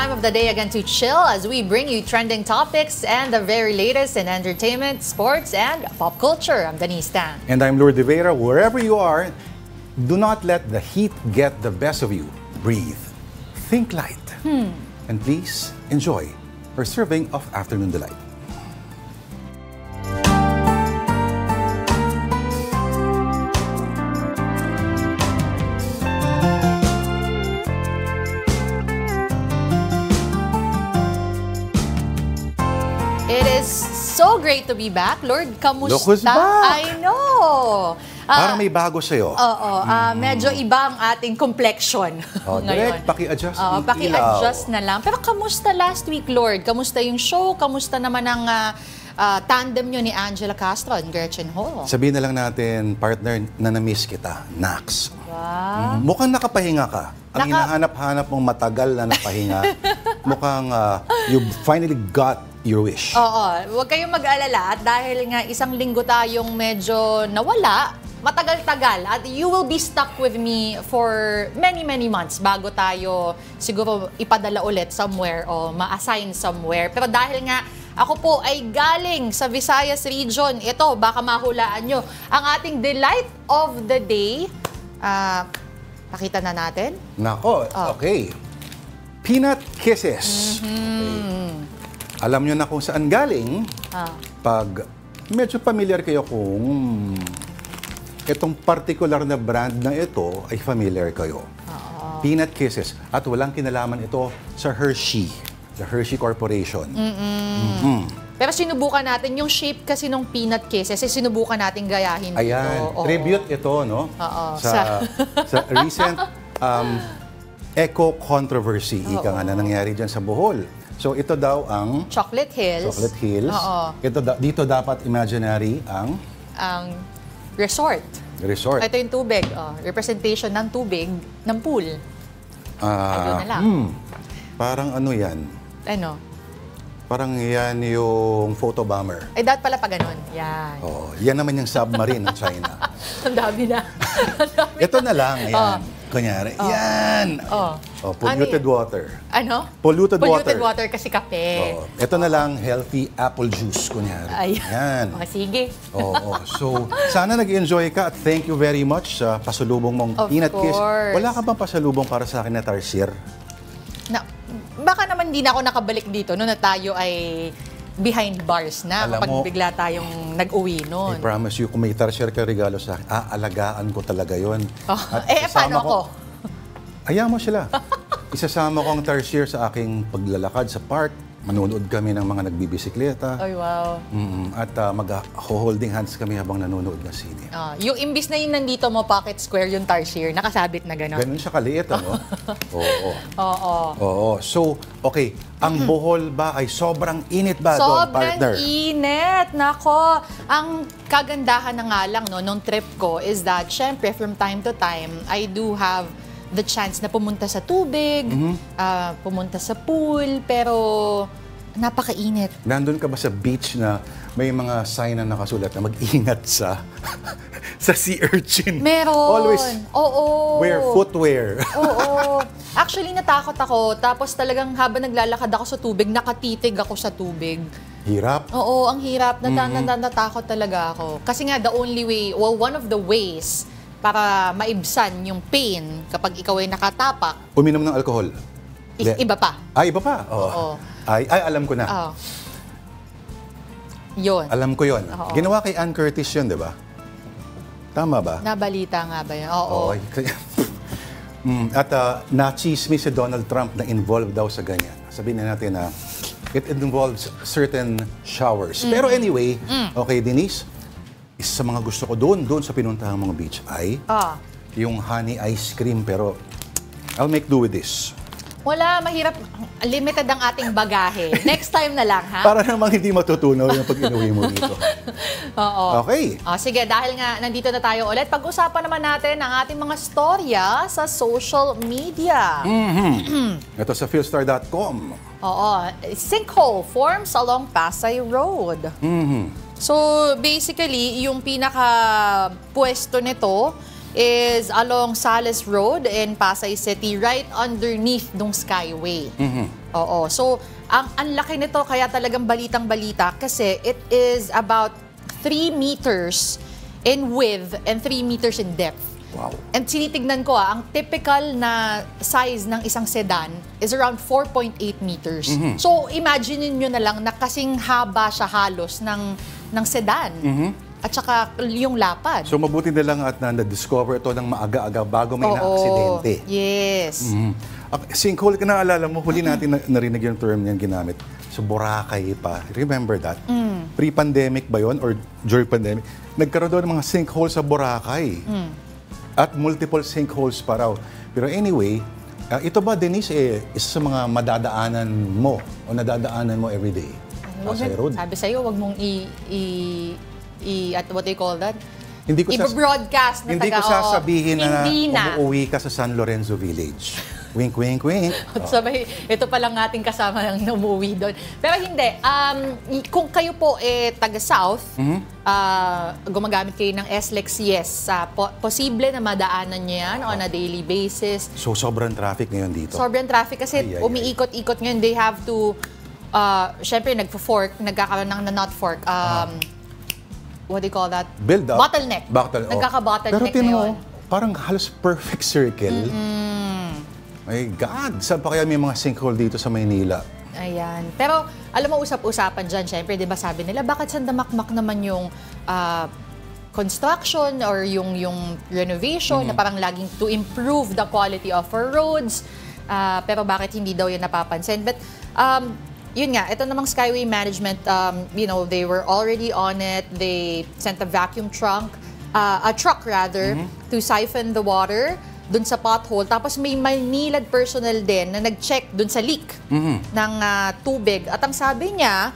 right, it's that time of the day again to chill as we bring you trending topics and the very latest in entertainment, sports, and pop culture. I'm Denise Tan. And I'm Lourdes Vera. Wherever you are, do not let the heat get the best of you. Breathe. Think light. Hmm. And please enjoy our serving of Afternoon Delight. Great to be back. Lord, kamusta? Look who's back. I know. Ah, Parang may bago sa'yo. Oo, ah, medyo iba ang ating complexion Oh, direct, paki-adjust yung paki-adjust na lang. Pero kamusta last week, Lord? Kamusta yung show? Kamusta naman ang ah, ah, tandem nyo ni Angela Castro and Gretchen Ho? Sabihin na lang natin, partner, na na-miss kita. Nax. Wow. Mm, Mukhang nakapahinga ka. Ang Naka- hinahanap-hanap mong matagal na napahinga, mukhang ah, you finally got your wish. Oo, huwag kayong mag-alala at dahil nga isang linggo tayong medyo nawala, matagal-tagal at you will be stuck with me for many, many months bago tayo siguro ipadala ulit somewhere o ma-assign somewhere. Pero dahil nga ako po ay galing sa Visayas region, ito, baka mahulaan nyo, ang ating delight of the day, ah, pakita na natin. Nako, Oh. okay. Peanut Kisses. Mm-hmm. Okay. Alam nyo na kung saan galing Ah. pag medyo familiar kayo kung itong particular na brand na ito ay familiar kayo. Peanut Kisses. At walang kinalaman ito sa Hershey, the Hershey Corporation. Mhm. Pero sinubukan natin, yung shape kasi nung peanut kisses, eh, sinubukan natin gayahin dito. Ayan, Oo. tribute ito, no? Oo, Sa, sa recent um, eco controversy, ika nga na nangyari dyan sa Bohol. So ito daw ang Chocolate Hills. Chocolate Hills. Oo. Ito da- dito dapat imaginary ang Ang resort. resort. Ito yung tubig. Oh, representation ng tubig ng pool. Ayun na lang. hmm, parang ano yan? Ano? Parang yan yung photo bomber. Ay, dapat pala pa ganun. Yan. Oh, yan naman yung submarine ng China. Ang dami na. Ito na lang, Oh. Kunyari, yan. Oh. Oh, polluted Ano water. Ano? Polluted Polluted water. water kasi kape. Oh, ito na lang, healthy apple juice, kunyari. Ay. Yan. Oh, sige. Oo. So, sana nag-enjoy ka at thank you very much sa pasalubong mong Of peanut kiss. course. Wala ka bang pasalubong para sa akin na tarsier? Na, baka naman hindi na ako nakabalik dito no na tayo ay behind bars na Alam kapag mo- bigla tayong nag-uwi I noon. promise you, kung may tarsier ka regalo sa akin, aalagaan ko talaga yon. Oh, eh, paano ako? Ayaw mo sila. Isasama ko ang tarsier sa aking paglalakad sa park. Manunood kami ng mga nagbibisikleta. Ay, wow. Mm, at uh, mag-holding hands kami habang nanonood ng sine. Ah, yung imbis na yung nandito mo pocket square yung tarsier, nakasabit na gano'n. Ganun siya kaliit, ano? Oo. Oo. Oo. So, okay. Ang Bohol ba ay sobrang init ba doon, Sobrang partner? init. Nako, ang kagandahan na nga lang no, nung trip ko is that, syempre, from time to time, I do have the chance na pumunta sa tubig, Mm-hmm. ah, pumunta sa pool, pero napakainit. Nandun ka ba sa beach na may mga sign na nakasulat na mag-ingat sa sa sea urchin? Meron. Always Oo. wear footwear. Oo. Actually, natakot ako. Tapos talagang habang naglalakad ako sa tubig, nakatitig ako sa tubig. Hirap. Oo, ang hirap. Nata- Mm-hmm. talaga ako. Kasi nga, the only way, well, one of the ways para maibsan yung pain kapag ikaw ay nakatapak, Uminom ng alcohol. is Le- iba pa. Ay, iba pa. Oo. Oo. Ay, ay, alam ko na. Oo. Yun. Alam ko yon. Oo. Ginawa kay Ann Curtis yun, di ba? Tama ba? Nabalita nga ba yun? Oo. Oo. Mm, at uh, nachismis si Donald Trump na involved daw sa ganyan. Sabihin na natin na it involves certain showers. Pero anyway, okay, Denise, isa sa mga gusto ko doon, doon sa pinuntahang mga beach ay Ah. yung honey ice cream. Pero I'll make do with this. Wala, mahirap. Limited ang ating bagahe. Next time na lang, ha? Para namang hindi matutunaw yung pag inuwi mo dito. Oo. Okay. Ah, sige, dahil nga nandito na tayo ulit, pag-usapan naman natin ang ating mga storya sa social media. Ito sa philstar.com. Oo. Sinkhole forms along Pasay Road. Mhm. So, basically, yung pinaka pwesto nito is along Sales Road in Pasay City, right underneath dong Skyway. Oo. So, ang, ang laki nito, kaya talagang balitang-balita kasi it is about 3 meters in width and 3 meters in depth. Wow. And sinitignan ko ah, ang typical na size ng isang sedan is around 4.8 meters. So imagine niyo na lang na kasing haba siya halos ng ng sedan. At saka yung lapad. So mabuti na lang at na, na-discover ito ng maaga-aga bago may Oo. na-aksidente. Yes. Mm. Ak- Sinkhole, naalala mo, huli natin na, narinig yung term niyan ginamit. So Boracay pa. Remember that? Pre-pandemic ba yon or during pandemic? Nagkaroon doon ng mga sinkhole sa Boracay. At multiple sinkholes pa raw. Pero anyway, ah, ito ba, Denise, eh, isa sa mga madadaanan mo o nadadaanan mo everyday? Wag Pasay na- Road. Sabi sa'yo, wag mong i, i, i at what do you call that? Hindi ko I-broadcast na Hindi ko taga, oo. sasabihin na, Hindi na. umuwi ka sa San Lorenzo Village. Wink, wink, wink. At sabay, ito pa lang ating kasama na umuwi doon. Pero hindi, um, kung kayo po eh, taga-South, Mhm. ah, gumagamit kayo ng SLEX, yes, ah, po- posible na madaanan nyo yan on a daily basis. So, sobrang traffic ngayon dito. Sobrang traffic kasi ay, ay. umiikot-ikot ngayon. They have to, uh, syempre, nagpo-fork, nagkakaroon ng not fork. Um, What do you call that? Build up. Bottleneck. Bottleneck. oh. Nagkaka-bottleneck Pero tinan parang halos perfect circle. My God, saan pa kaya may mga sinkhole dito sa Maynila? Ayan. Pero alam mo, usap-usapan dyan, syempre, di ba sabi nila, bakit sandamakmak naman yung ah, construction or yung yung renovation na parang laging to improve the quality of our roads. Ah, pero bakit hindi daw yun napapansin? But um, yun nga, ito namang Skyway Management, um, you know, they were already on it. They sent a vacuum trunk, uh, a truck rather, to siphon the water dun sa pothole. Tapos may Maynilad personnel din na nag-check dun sa leak ng ah, tubig. At ang sabi niya,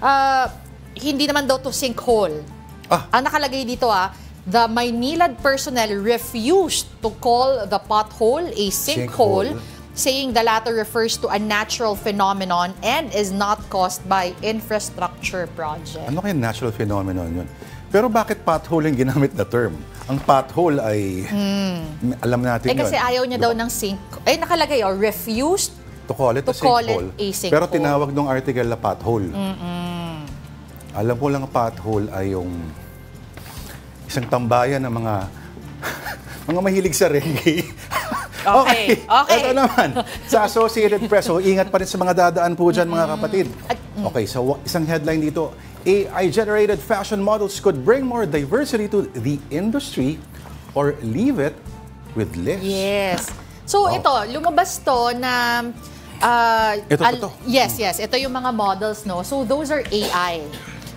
ah, hindi naman daw to sinkhole. Ah. Ang nakalagay dito ah, the Maynilad personnel refused to call the pothole a sinkhole, Sinkhole. Saying the latter refers to a natural phenomenon and is not caused by infrastructure project. Ano kaya natural phenomenon yun? Pero bakit pothole yung ginamit na term? Ang pothole ay, alam natin Eh yun. kasi ayaw niya daw ng sink. Eh nakalagay oh, refused To call it to a call sinkhole. it a sinkhole. Pero tinawag nung article na pothole. Alam ko lang pothole ay yung isang tambayan ng mga mga mahilig sa reggae. Okay, okay. Ito naman, sa Associated Press, so ingat pa rin sa mga dadaan po dyan, mga kapatid. Okay, so isang headline dito, AI-generated fashion models could bring more diversity to the industry or leave it with less. Yes. So Wow. ito, lumabas to na ah, Ito pa to. Yes, yes. Ito yung mga models, no? So those are AI.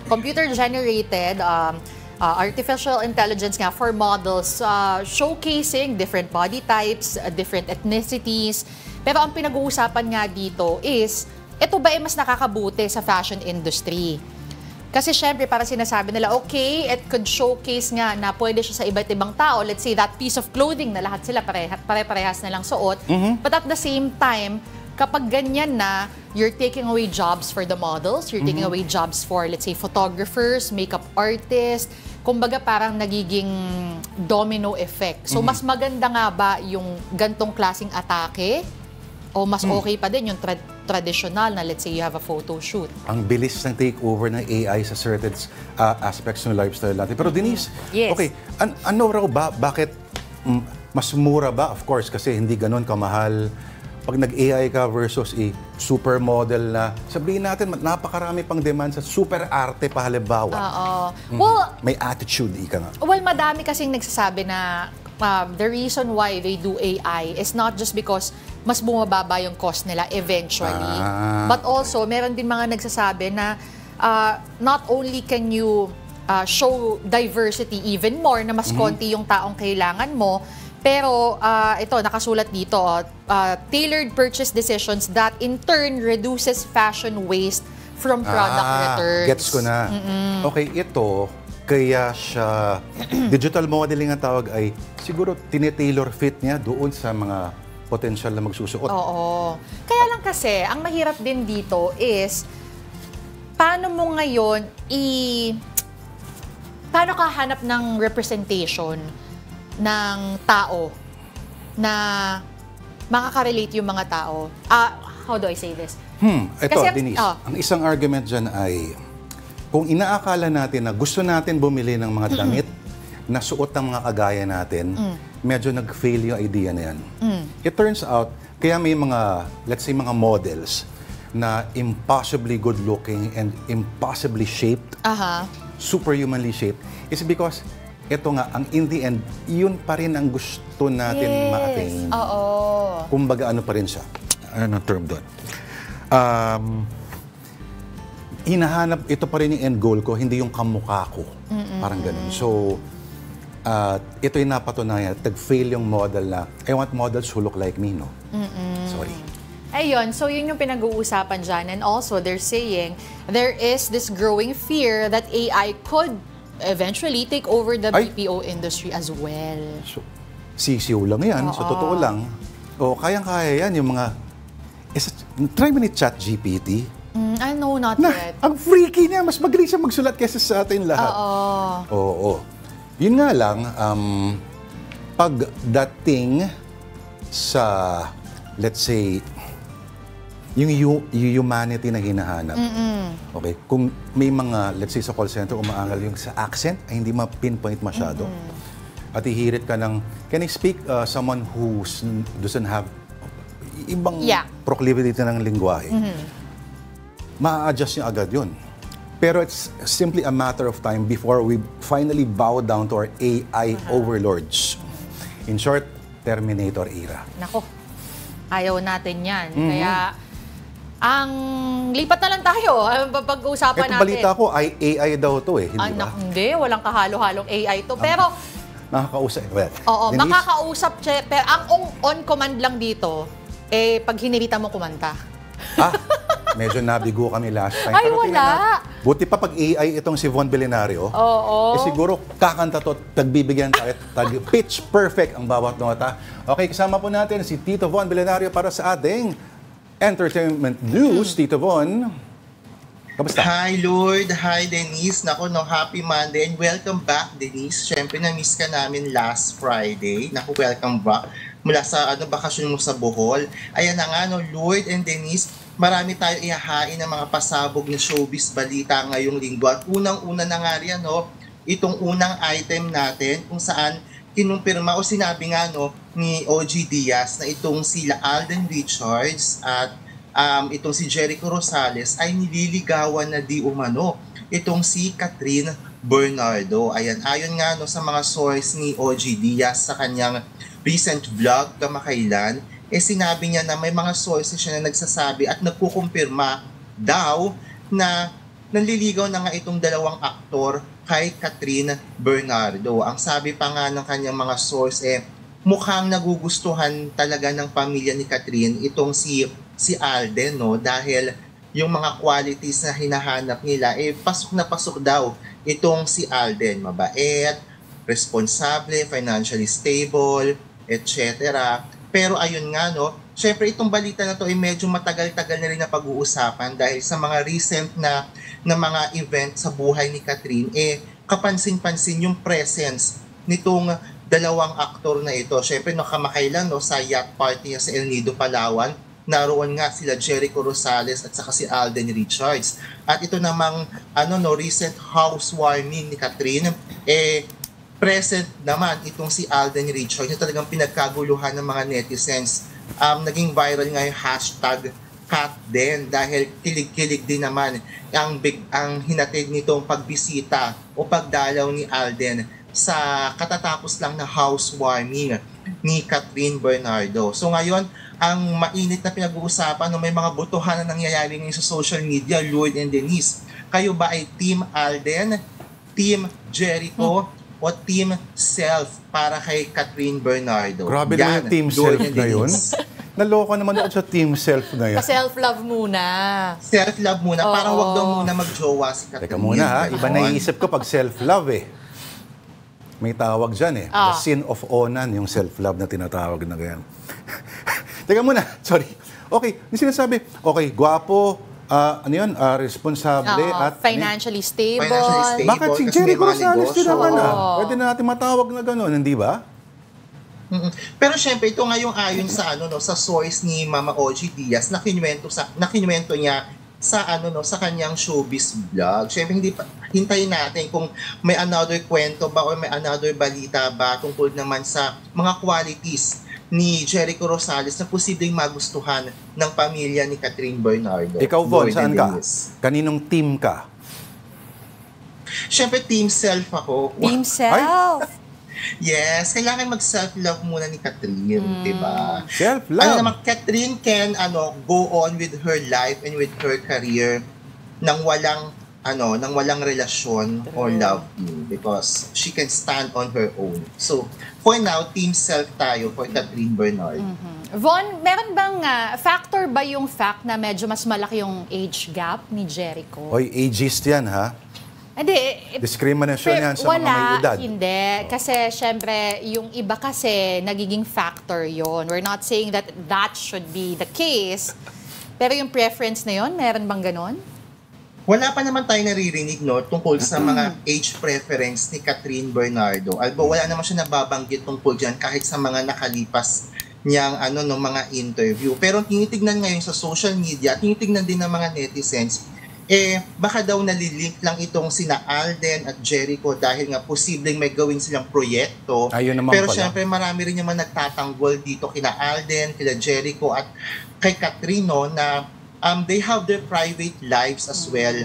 Computer generated um, uh, artificial intelligence nga for models uh, showcasing different body types, uh, different ethnicities. Pero ang pinag-uusapan nga dito is, ito ba ay mas nakakabuti sa fashion industry? Kasi syempre, para sinasabi nila, okay, it could showcase nga na pwede siya sa iba't ibang tao. Let's say that piece of clothing na lahat sila pare- pare-parehas na lang suot. But at the same time, kapag ganyan na, you're taking away jobs for the models, you're taking away jobs for, let's say, photographers, makeup artists. Kumbaga parang nagiging domino effect. So mas maganda nga ba yung gantong klasing atake? O mas okay pa din yung tra- traditional na let's say you have a photo shoot? ang bilis ng takeover ng AI sa certain uh, aspects ng lifestyle natin. Pero Denise, Yes. okay, an- ano raw ba, bakit mm, mas mura ba? Of course, kasi hindi ganun kamahal. Pag nag-AI ka versus a supermodel na, sabihin natin, napakarami pang demand sa super arte pa halimbawa. Oo. Well, May attitude, ika nga. Well, madami kasing nagsasabi na um, the reason why they do AI is not just because mas bumababa yung cost nila eventually. Ah, but also, meron din mga nagsasabi na uh, not only can you uh, show diversity even more na mas konti yung taong kailangan mo, pero uh, ito, nakasulat dito, uh, tailored purchase decisions that in turn reduces fashion waste from product ah, returns. Gets ko na. Okay, ito, kaya siya, digital modeling ang tawag ay, siguro tinetailor fit niya doon sa mga potential na magsusuot. Oo. Kaya lang kasi, ang mahirap din dito is, paano mo ngayon i... Paano ka hanap ng representation ng tao na makaka-relate yung mga tao. Ah, how do I say this? Hmm, ito, Kasi, Denise. oh. Ang isang argument dyan ay, kung inaakala natin na gusto natin bumili ng mga damit na suot ng mga kagaya natin, Mm. medyo nag-fail yung idea na yan. It turns out, kaya may mga, let's say, mga models na impossibly good-looking and impossibly shaped, Aha. superhumanly shaped, is because ito nga, ang in the end, yun pa rin ang gusto natin Yes. ma-attain. Oo. Kumbaga ano pa rin siya. Ano ang term doon? Um, hinahanap, ito pa rin yung end goal ko, hindi yung kamukha ko. Parang ganun. So, uh, ito yung napatunayan, tag-fail yung model na, I want models who look like me, no? Sorry. Ayun, so yun yung pinag-uusapan dyan. And also, they're saying there is this growing fear that AI could eventually take over the Ay. BPO industry as well. So, sisiw lang yan. So, Oo. totoo lang. O, kayang-kaya yan yung mga, is it, try mo ni chat GPT. Mm, I know, not Na, yet. ang freaky niya. Mas magaling siya magsulat kaysa sa atin lahat. Oo. Oo. Yun nga lang, um, pagdating sa, let's say, yung hu- yung humanity na hinahanap. Okay? Kung may mga, let's say sa call center, umaangal yung sa accent, ay hindi ma-pinpoint masyado. At ihirit ka ng, can I speak uh, someone who doesn't have ibang Yeah. proclivity ng lingwahe? ma-adjust niya agad yun. Pero it's simply a matter of time before we finally bow down to our AI overlords. In short, Terminator era. Nako, ayaw natin yan. Mm-hmm. Kaya, ang lipat na lang tayo. Ang pag-uusapan Ito natin. balita ko ay AI daw to eh, hindi Anak, ba? hindi. Walang kahalo-halong AI to. Pero, Nakakausap. Well, oo, Denise, makakausap siya. Pero ang on- on-command lang dito, eh, pag hinirita mo kumanta. ah, medyo nabigo kami last time. Ay, Pero tingnan wala. natin. Buti pa pag AI itong si Von Belenario. Oo. Eh siguro kakanta to, tagbibigyan tayo, tag pitch perfect ang bawat nota. Okay, kasama po natin si Tito Von Belenario para sa ating entertainment news. Tito Von, kamusta? Hi Lord, hi Denise. Nako no, happy Monday and welcome back Denise. Siyempre na-miss ka namin last Friday. Naku, welcome back mula sa ano bakasyon mo sa Bohol. Ayan na nga no, Lord and Denise, marami tayo ihahain ng mga pasabog na showbiz balita ngayong linggo. At unang-una na nga riyan, no, itong unang item natin kung saan kinumpirma o sinabi nga no ni OG Diaz na itong sila Alden Richards at um, itong si Jericho Rosales ay nililigawan na di umano itong si Catherine Bernardo. Ayan, ayon nga no sa mga source ni OG Diaz sa kanyang recent vlog kamakailan, eh sinabi niya na may mga sources siya na nagsasabi at nagkukumpirma daw na nanliligaw na nga itong dalawang aktor kay Catherine Bernardo. Ang sabi pa nga ng kanyang mga source eh, mukhang nagugustuhan talaga ng pamilya ni Catherine itong si si Alden no? Dahil yung mga qualities na hinahanap nila eh pasok na pasok daw itong si Alden. Mabait responsable financially stable etc pero ayun nga no? Syempre itong balita na to ay medyo matagal-tagal na rin na pag-uusapan dahil sa mga recent na na mga event sa buhay ni Catherine eh kapansin-pansin yung presence nitong dalawang aktor na ito. Syempre, no, kamakailan no, sa yacht party niya sa El Nido, Palawan, naroon nga sila Jericho Rosales at saka si Alden Richards. At ito namang ano no recent housewarming ni Catherine eh present naman itong si Alden Richards na talagang pinagkaguluhan ng mga netizens. Um, naging viral nga yung hashtag cat din dahil kilig-kilig din naman ang big ang hinatid nitong pagbisita o pagdalaw ni Alden sa katatapos lang na housewarming ni Catherine Bernardo. So ngayon, ang mainit na pinag-uusapan no may mga botohan na nangyayari ngayon sa social media, Lord and Denise. Kayo ba ay Team Alden, Team Jericho, o Team Self para kay Catherine Bernardo? Grabe naman yung team Lord self na yun. Naloko naman ako sa team self na yun. Pa-self-love muna. Self-love muna. Parang Oo. wag daw muna mag-jowa si Catherine. Teka muna ha, iba na Ganon. iisip ko pag self-love eh. May tawag dyan eh. Ah. The sin of onan, yung self-love na tinatawag na ganyan. Teka muna, sorry. Okay, yung sinasabi, okay, gwapo, ah, ano yun, ah, responsable Oo, at... financially stable. Financially stable. Bakit si mga Rosales din naman ah? Pwede na natin matawag na gano'n, hindi ba? Mm-mm. Pero syempre ito nga yung ayon sa ano no sa source ni Mama Oji Diaz na kinuwento sa na kinuwento niya sa ano no sa kanyang showbiz vlog. Syempre hindi pa hintayin natin kung may another kwento ba or may another balita ba tungkol naman sa mga qualities ni Jericho Rosales na posibleng magustuhan ng pamilya ni Catherine Bernardo. Ikaw, Von, saan ka? Kaninong team ka? Syempre team self ako. Team self. Yes, kailangan mag-self-love muna ni Catherine, Mm. di ba? Self-love. Ano naman, Catherine can ano, go on with her life and with her career nang walang ano, nang walang relasyon or love because she can stand on her own. So, for now, team self tayo for Catherine Bernard. Von, meron bang ah, factor ba yung fact na medyo mas malaki yung age gap ni Jericho? Oy, ageist yan, ha? Hindi, eh, Discrimination Pero yan sa wala, mga may edad. hindi. Kasi syempre, yung iba kasi nagiging factor yon. We're not saying that that should be the case. Pero yung preference na yon, meron bang ganon? Wala pa naman tayo naririnig no tungkol sa mga age preference ni Catherine Bernardo. Albo wala naman siya nababanggit tungkol diyan kahit sa mga nakalipas niyang ano no mga interview. Pero tinitignan ngayon sa social media, tinitignan din ng mga netizens eh baka daw nalilink lang itong sina Alden at Jericho dahil nga posibleng may gawin silang proyekto. Ayun naman Pero pala. syempre marami rin naman nagtatanggol dito kina Alden, kina Jericho at kay Katrino na um, they have their private lives as well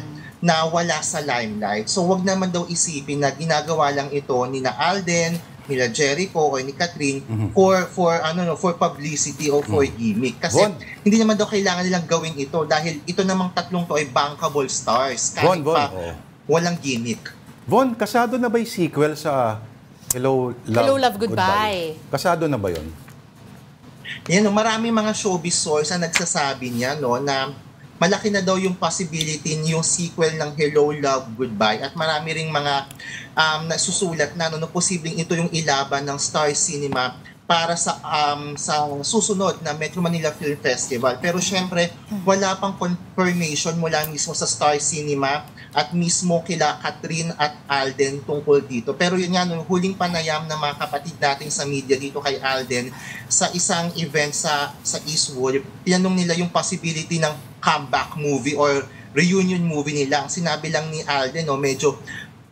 na wala sa limelight. So wag naman daw isipin na ginagawa lang ito ni na Alden, nila Jericho o ni Catherine Mhm. for for ano no for publicity o for gimmick kasi Von. hindi naman daw kailangan nilang gawin ito dahil ito namang tatlong to ay bankable stars kahit Von, Von, pa oh. walang gimmick. Von, kasado na ba yung sequel sa Hello, Love, Hello, Love, Goodbye? Kasado na ba yun? Yan, no, marami mga showbiz source na nagsasabi niya no, na malaki na daw yung possibility yung sequel ng Hello, Love, Goodbye at marami ring mga um, nasusulat na no, no, posibleng ito yung ilaban ng Star Cinema para sa um, sa susunod na Metro Manila Film Festival. Pero syempre, wala pang confirmation mula mismo sa Star Cinema at mismo kila Catherine at Alden tungkol dito. Pero yun nga, no, huling panayam ng mga kapatid natin sa media dito kay Alden sa isang event sa sa Eastwood, tinanong nila yung possibility ng comeback movie or reunion movie nila. Ang sinabi lang ni Alden, no, medyo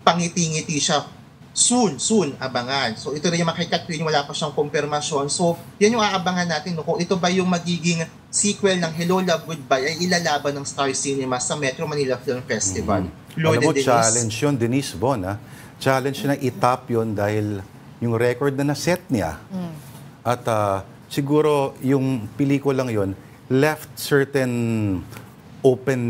pangiti-ngiti siya. Soon, soon, abangan. So ito rin yung kay Catherine, wala pa siyang kumpirmasyon. So yan yung aabangan natin. No? Kung ito ba yung magiging sequel ng Hello, Love, Goodbye ay ilalaban ng Star Cinema sa Metro Manila Film Festival. Lloyd Alam mo, Denise. challenge yun, Denise Von, ha? Challenge na itap yun dahil yung record na naset niya at ah, siguro yung pelikulang yun left certain open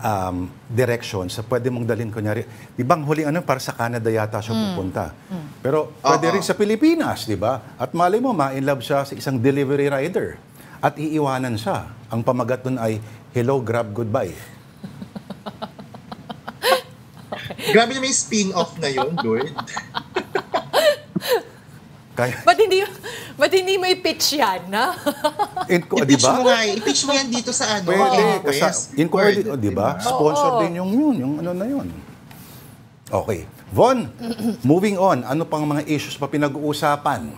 um, direction sa pwede mong dalhin kunyari. Di ba ang huling ano, para sa Canada yata siya pupunta. Pero pwede Oo. rin sa Pilipinas, di ba? At mali mo, ma-in love siya sa isang delivery rider. At iiwanan siya. Ang pamagat nun ay, hello, grab, goodbye. Grabe naman yung spin-off na yun, Lloyd. Kaya, Ba't hindi, ba't hindi mo i-pitch yan, na? in, di I-pitch ba? mo nga. I-pitch mo yan dito sa ano. Pwede, Inquest. kasi inquiry, oh, di ba? Diba? Sponsor Oo. din yung yun, yung ano na yun. Okay. Von, moving on, ano pang mga issues pa pinag-uusapan?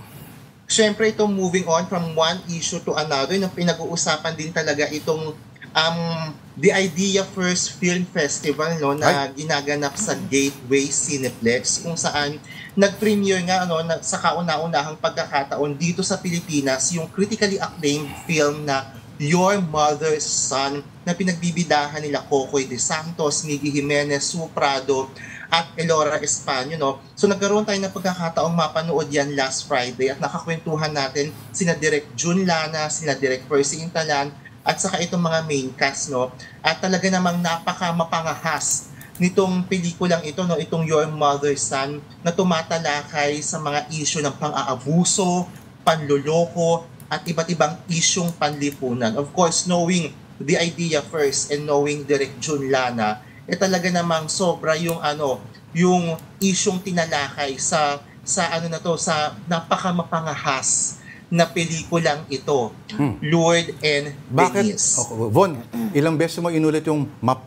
Siyempre itong moving on from one issue to another, na pinag-uusapan din talaga itong um, The Idea First Film Festival no, na ginaganap sa Gateway Cineplex kung saan nag-premiere nga ano, na, sa kauna-unahang pagkakataon dito sa Pilipinas yung critically acclaimed film na Your Mother's Son na pinagbibidahan nila Cocoy de Santos, Miggy Jimenez, Sue Prado, at Elora Espanyo, no? So nagkaroon tayo ng pagkakataong mapanood yan last Friday at nakakwentuhan natin sina Direk Jun Lana, sina Direk Percy Intalan, at saka itong mga main cast, no? At talaga namang napaka mapangahas nitong pelikulang ito, no? Itong Your Mother's Son na tumatalakay sa mga issue ng pang-aabuso, panloloko, at iba't ibang isyong panlipunan. Of course, knowing the idea first and knowing Direk Jun Lana, eh talaga namang sobra yung ano, yung isyong tinalakay sa sa ano na to, sa napakamapangahas na pelikulang ito, Lord and Bakit? Denise. Oh, Von, ilang beses mo inulit yung map,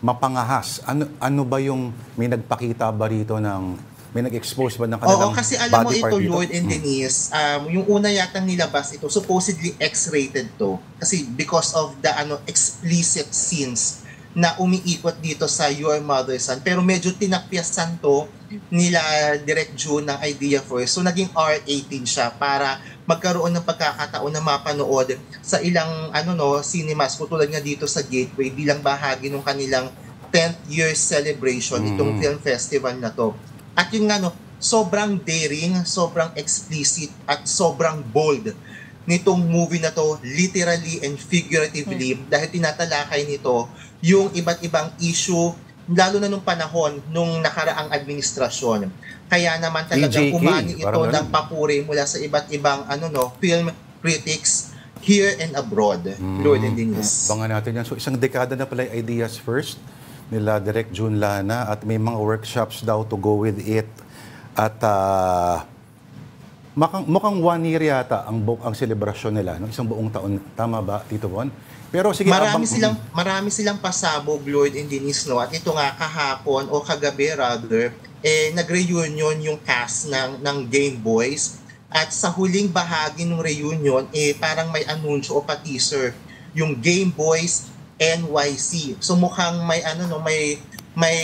mapangahas. Ano, ano ba yung may nagpakita ba rito ng May nag-expose ba ng Oo, kanilang kasi alam mo ito? Lord and Mm. Denise, um, yung una yatang nilabas ito, supposedly X-rated to. Kasi because of the ano explicit scenes na umiikot dito sa Your Mother's Son. Pero medyo tinakpiasan to nila Direct June ng Idea First. So naging R18 siya para magkaroon ng pagkakataon na mapanood sa ilang ano no cinemas tulad nga dito sa Gateway bilang bahagi ng kanilang 10th year celebration itong Mm. film festival na to. At yung ano, sobrang daring, sobrang explicit at sobrang bold nitong movie na to literally and figuratively dahil tinatalakay nito yung iba't ibang issue lalo na nung panahon nung nakaraang administrasyon. Kaya naman talagang EJK, umani ito ng papuri mula sa iba't ibang ano no, film critics here and abroad. Lord and Denise. Abangan natin yan. So isang dekada na pala Ideas First nila Direct June Lana at may mga workshops daw to go with it. At ah, mukhang, mukhang one year yata ang, bu- ang selebrasyon nila, no? isang buong taon. Tama ba, Tito Von? Pero sige, marami abang- silang marami silang pasabog Lord and Denise no at ito nga kahapon o kagabi rather eh nag-reunion yung cast ng ng Game Boys at sa huling bahagi ng reunion eh parang may anunsyo o pa-teaser yung Game Boys NYC. So mukhang may ano no may may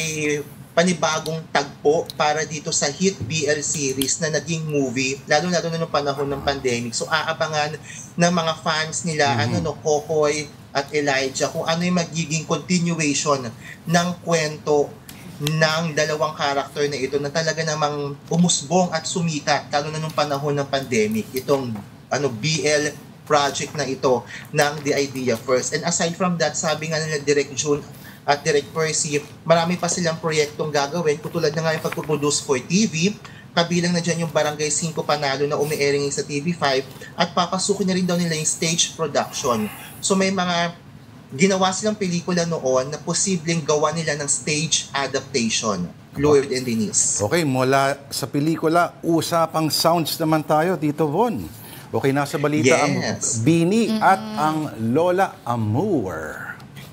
panibagong tagpo para dito sa hit BL series na naging movie lalo lalo na nung panahon ng pandemic. So aabangan ng mga fans nila ano no Kokoy at Elijah kung ano yung magiging continuation ng kwento ng dalawang karakter na ito na talaga namang umusbong at sumikat lalo na nung panahon ng pandemic itong ano BL project na ito ng The Idea First. And aside from that, sabi nga nila Direct June at Direct Percy, marami pa silang proyektong gagawin, katulad na nga yung pagpuproduce for TV, kabilang na dyan yung Barangay 5 Panalo na umi-airing sa TV5 at papasukin na rin daw nila yung stage production. So may mga ginawa silang pelikula noon na posibleng gawa nila ng stage adaptation. Lloyd and Denise. Okay, mula sa pelikula, usapang sounds naman tayo, Tito Von. Okay, nasa balita Yes. ang Bini at ang Lola Amour.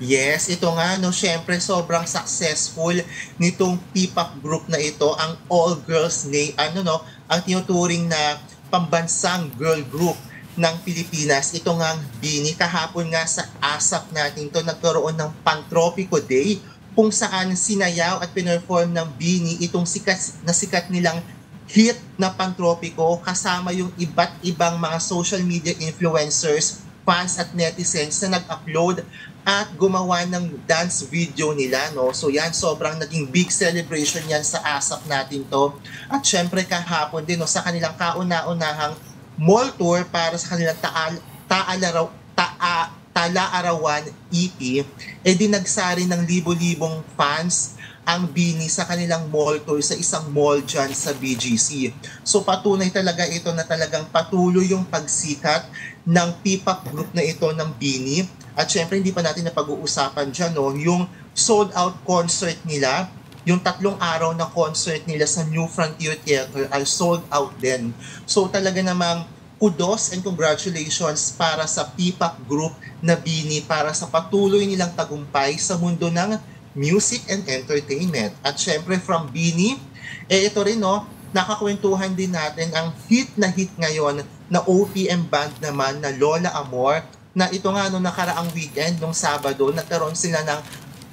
Yes, ito nga, no, syempre sobrang successful nitong P-pop group na ito, ang all-girls, na, ano, no, ang tinuturing na pambansang girl group ng Pilipinas. Ito nga ang Bini, kahapon nga sa ASAP natin to nagkaroon ng Pantropico Day kung saan sinayaw at pinerform ng Bini itong sikat na sikat nilang hit na Pantropiko kasama yung iba't ibang mga social media influencers, fans at netizens na nag-upload at gumawa ng dance video nila, no? So yan, sobrang naging big celebration yan sa ASAP natin to. At syempre kahapon din, no, sa kanilang kauna-unahang mall tour para sa kanilang taal, taalaraw, taa, Tala-Arawan EP, eh di nagsari ng libo-libong fans ang Bini sa kanilang mall tour sa isang mall dyan sa BGC. So patunay talaga ito na talagang patuloy yung pagsikat ng P-pop group na ito ng Bini. At syempre hindi pa natin napag-uusapan dyan no, yung sold out concert nila yung tatlong araw na concert nila sa New Frontier Theater ay sold out din. So talaga namang kudos and congratulations para sa P-pop group na Bini para sa patuloy nilang tagumpay sa mundo ng music and entertainment. At syempre from Bini, eh ito rin no, nakakwentuhan din natin ang hit na hit ngayon na OPM band naman na Lola Amor na ito nga no nakaraang weekend nung Sabado nagkaroon sila ng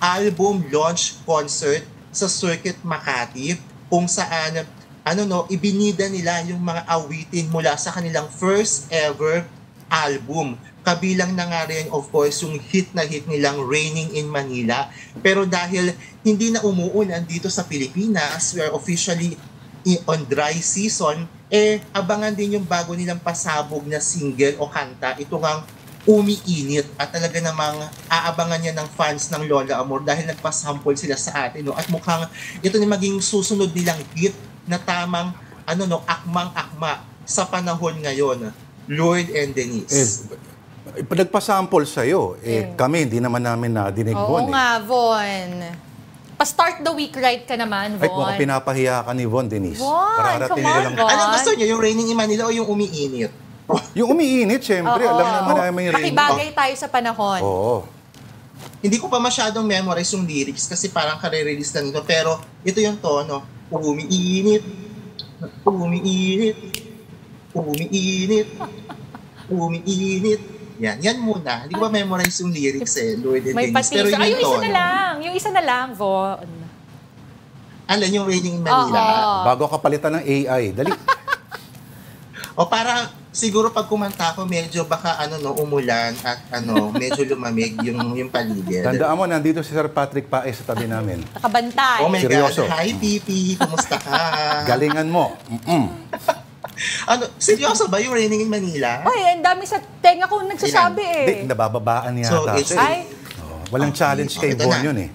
album launch concert sa Circuit Makati kung saan ano no ibinida nila yung mga awitin mula sa kanilang first ever album kabilang na nga rin of course yung hit na hit nilang Raining in Manila. Pero dahil hindi na umuulan dito sa Pilipinas we are officially on dry season eh abangan din yung bago nilang pasabog na single o kanta. Ito ngang umiinit. At talaga namang aabangan niya ng fans ng Lola Amor dahil nagpasample sila sa atin no? At mukhang ito na maging susunod nilang hit na tamang ano no akmang-akma sa panahon ngayon Lord and Denise. eh, nagpa-sample sa'yo, eh, kami, hindi naman namin nadinig Oo Von. Eh. nga, Von. Pa-start the week right ka naman, Ay, Von. mukhang pinapahiya ka ni Von, Denise. Von, Pararating come on, lang. Von. Anong gusto niyo? Yung Raining in Manila o yung umiinit? Yung umiinit, syempre. Oo. Alam naman namin yung rain. Nakibagay tayo sa panahon. Oo. Hindi ko pa masyadong memorize yung lyrics kasi parang kare-release lang ito. Pero ito yung tono. Umiinit, umiinit, umiinit, umiinit. Yan, yan muna. Hindi ko ba memorize yung lyrics eh, Lord and May Denise. patis. Pero Ay, yung isa na lang. Yung isa na lang, Von. Alam yung Raining in Manila. Oo. Bago ka palitan ng AI, dali. O para siguro pag kumanta ako, medyo baka ano no, umulan at ano, medyo lumamig yung yung paligid. Tandaan mo, nandito si Sir Patrick Paes sa tabi namin. Nakabantay. Oh my Seryoso. God. Hi, Pipi. Kumusta ka? Galingan mo. Mm-mm. ano, seryoso ba yung Raining in Manila? Ay, ang dami sa tenga ko nagsasabi Hindi, eh. nabababaan niya So, it's- eh. Ay, Oh, walang challenge Okay, kay ito Von yun eh.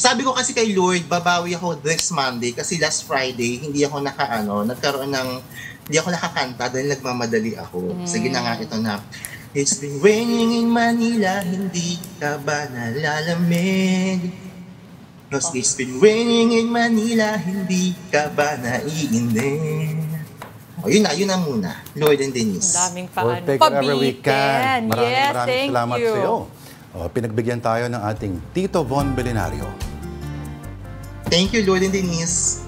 Sabi ko kasi kay Lord, babawi ako this Monday kasi last Friday, hindi ako naka, ano, nagkaroon ng, hindi ako nakakanta dahil nagmamadali ako. Sige na nga, ito na. It's been raining in Manila, hindi ka ba nalalamig? Cause it's been raining in Manila, hindi ka ba naiinip? O, yun na, yun na muna. Lord and Denise. ang daming We'll paano. take whatever we can. Maraming yes, maraming thank salamat you. sa iyo. Oh, pinagbigyan tayo ng ating Tito Von Belenario. Thank you, Lord and Denise.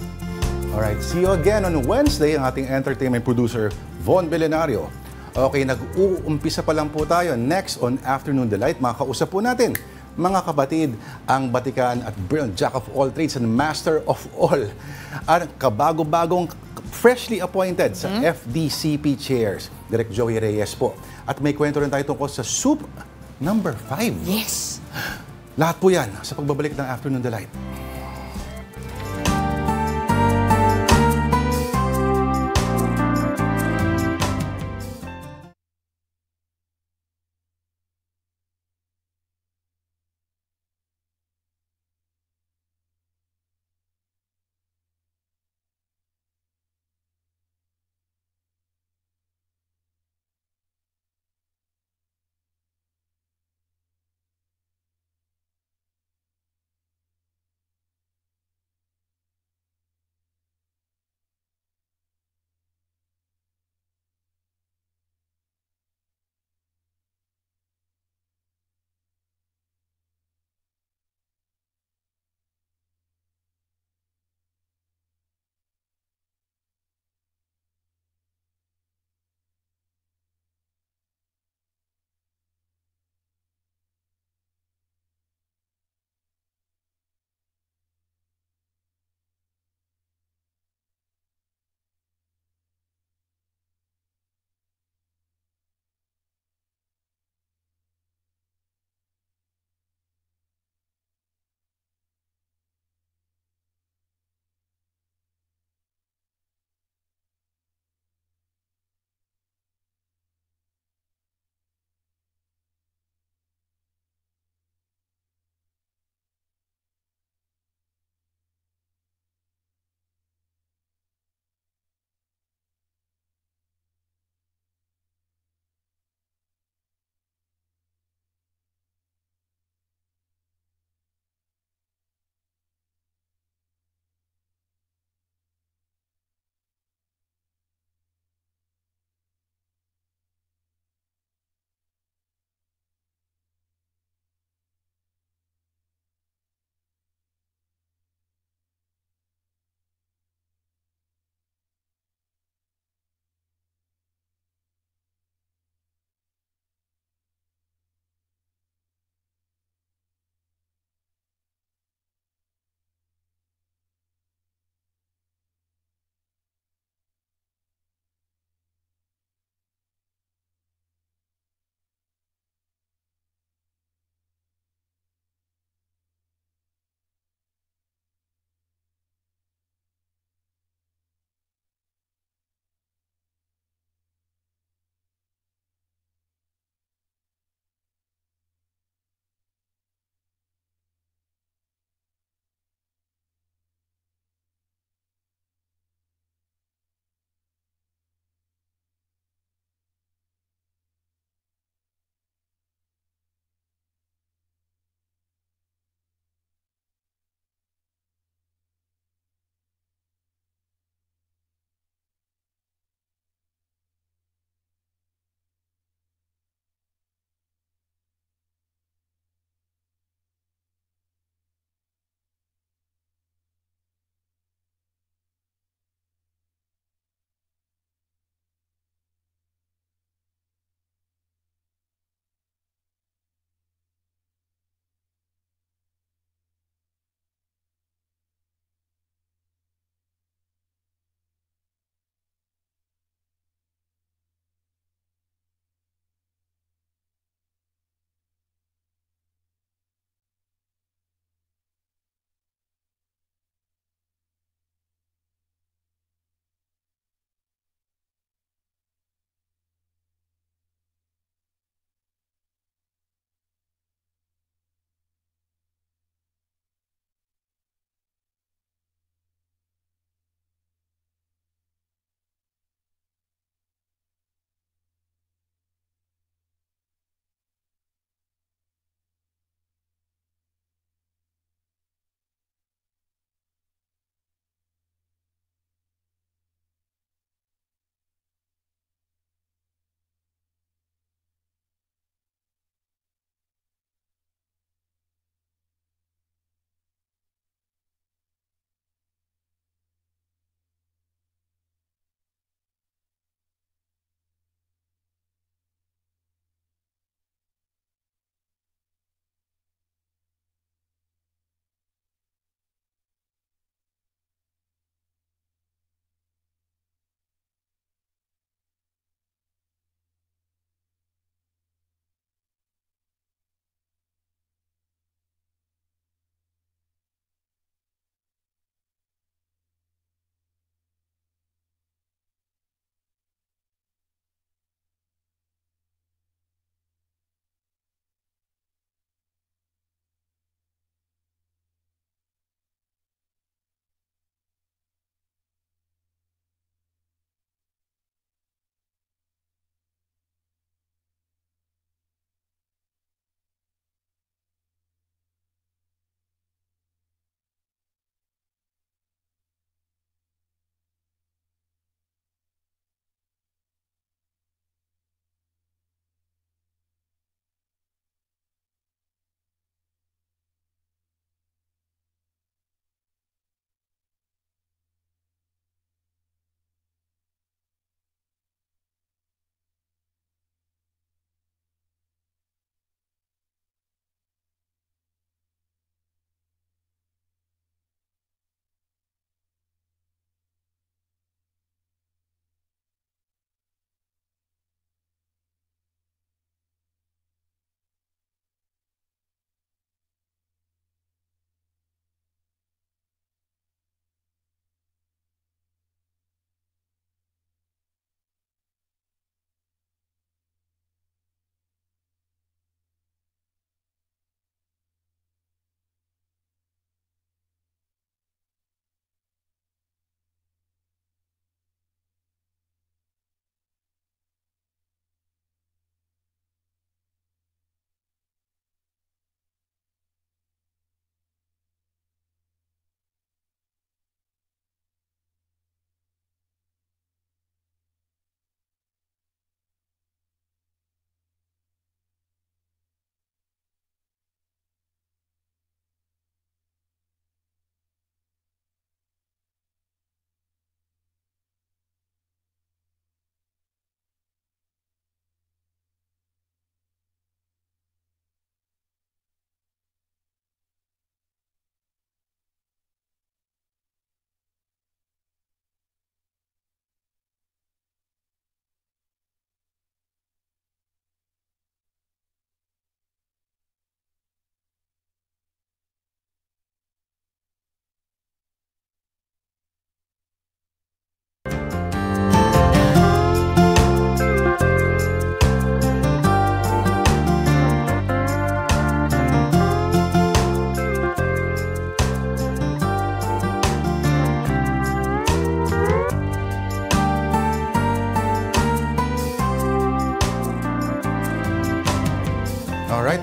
Alright, see you again on Wednesday, ang ating entertainment producer, Von Belenario. Okay, nag-uumpisa pa lang po tayo. Next on Afternoon Delight, makausap po natin mga kapatid, ang Batikan at brilliant Jack of all trades and Master of all. Ang kabago-bagong freshly appointed sa FDCP chairs, Direk Joey Reyes po. At may kwento rin tayo tungkol sa soup number 5. Yes. Lahat po yan sa pagbabalik ng Afternoon Delight.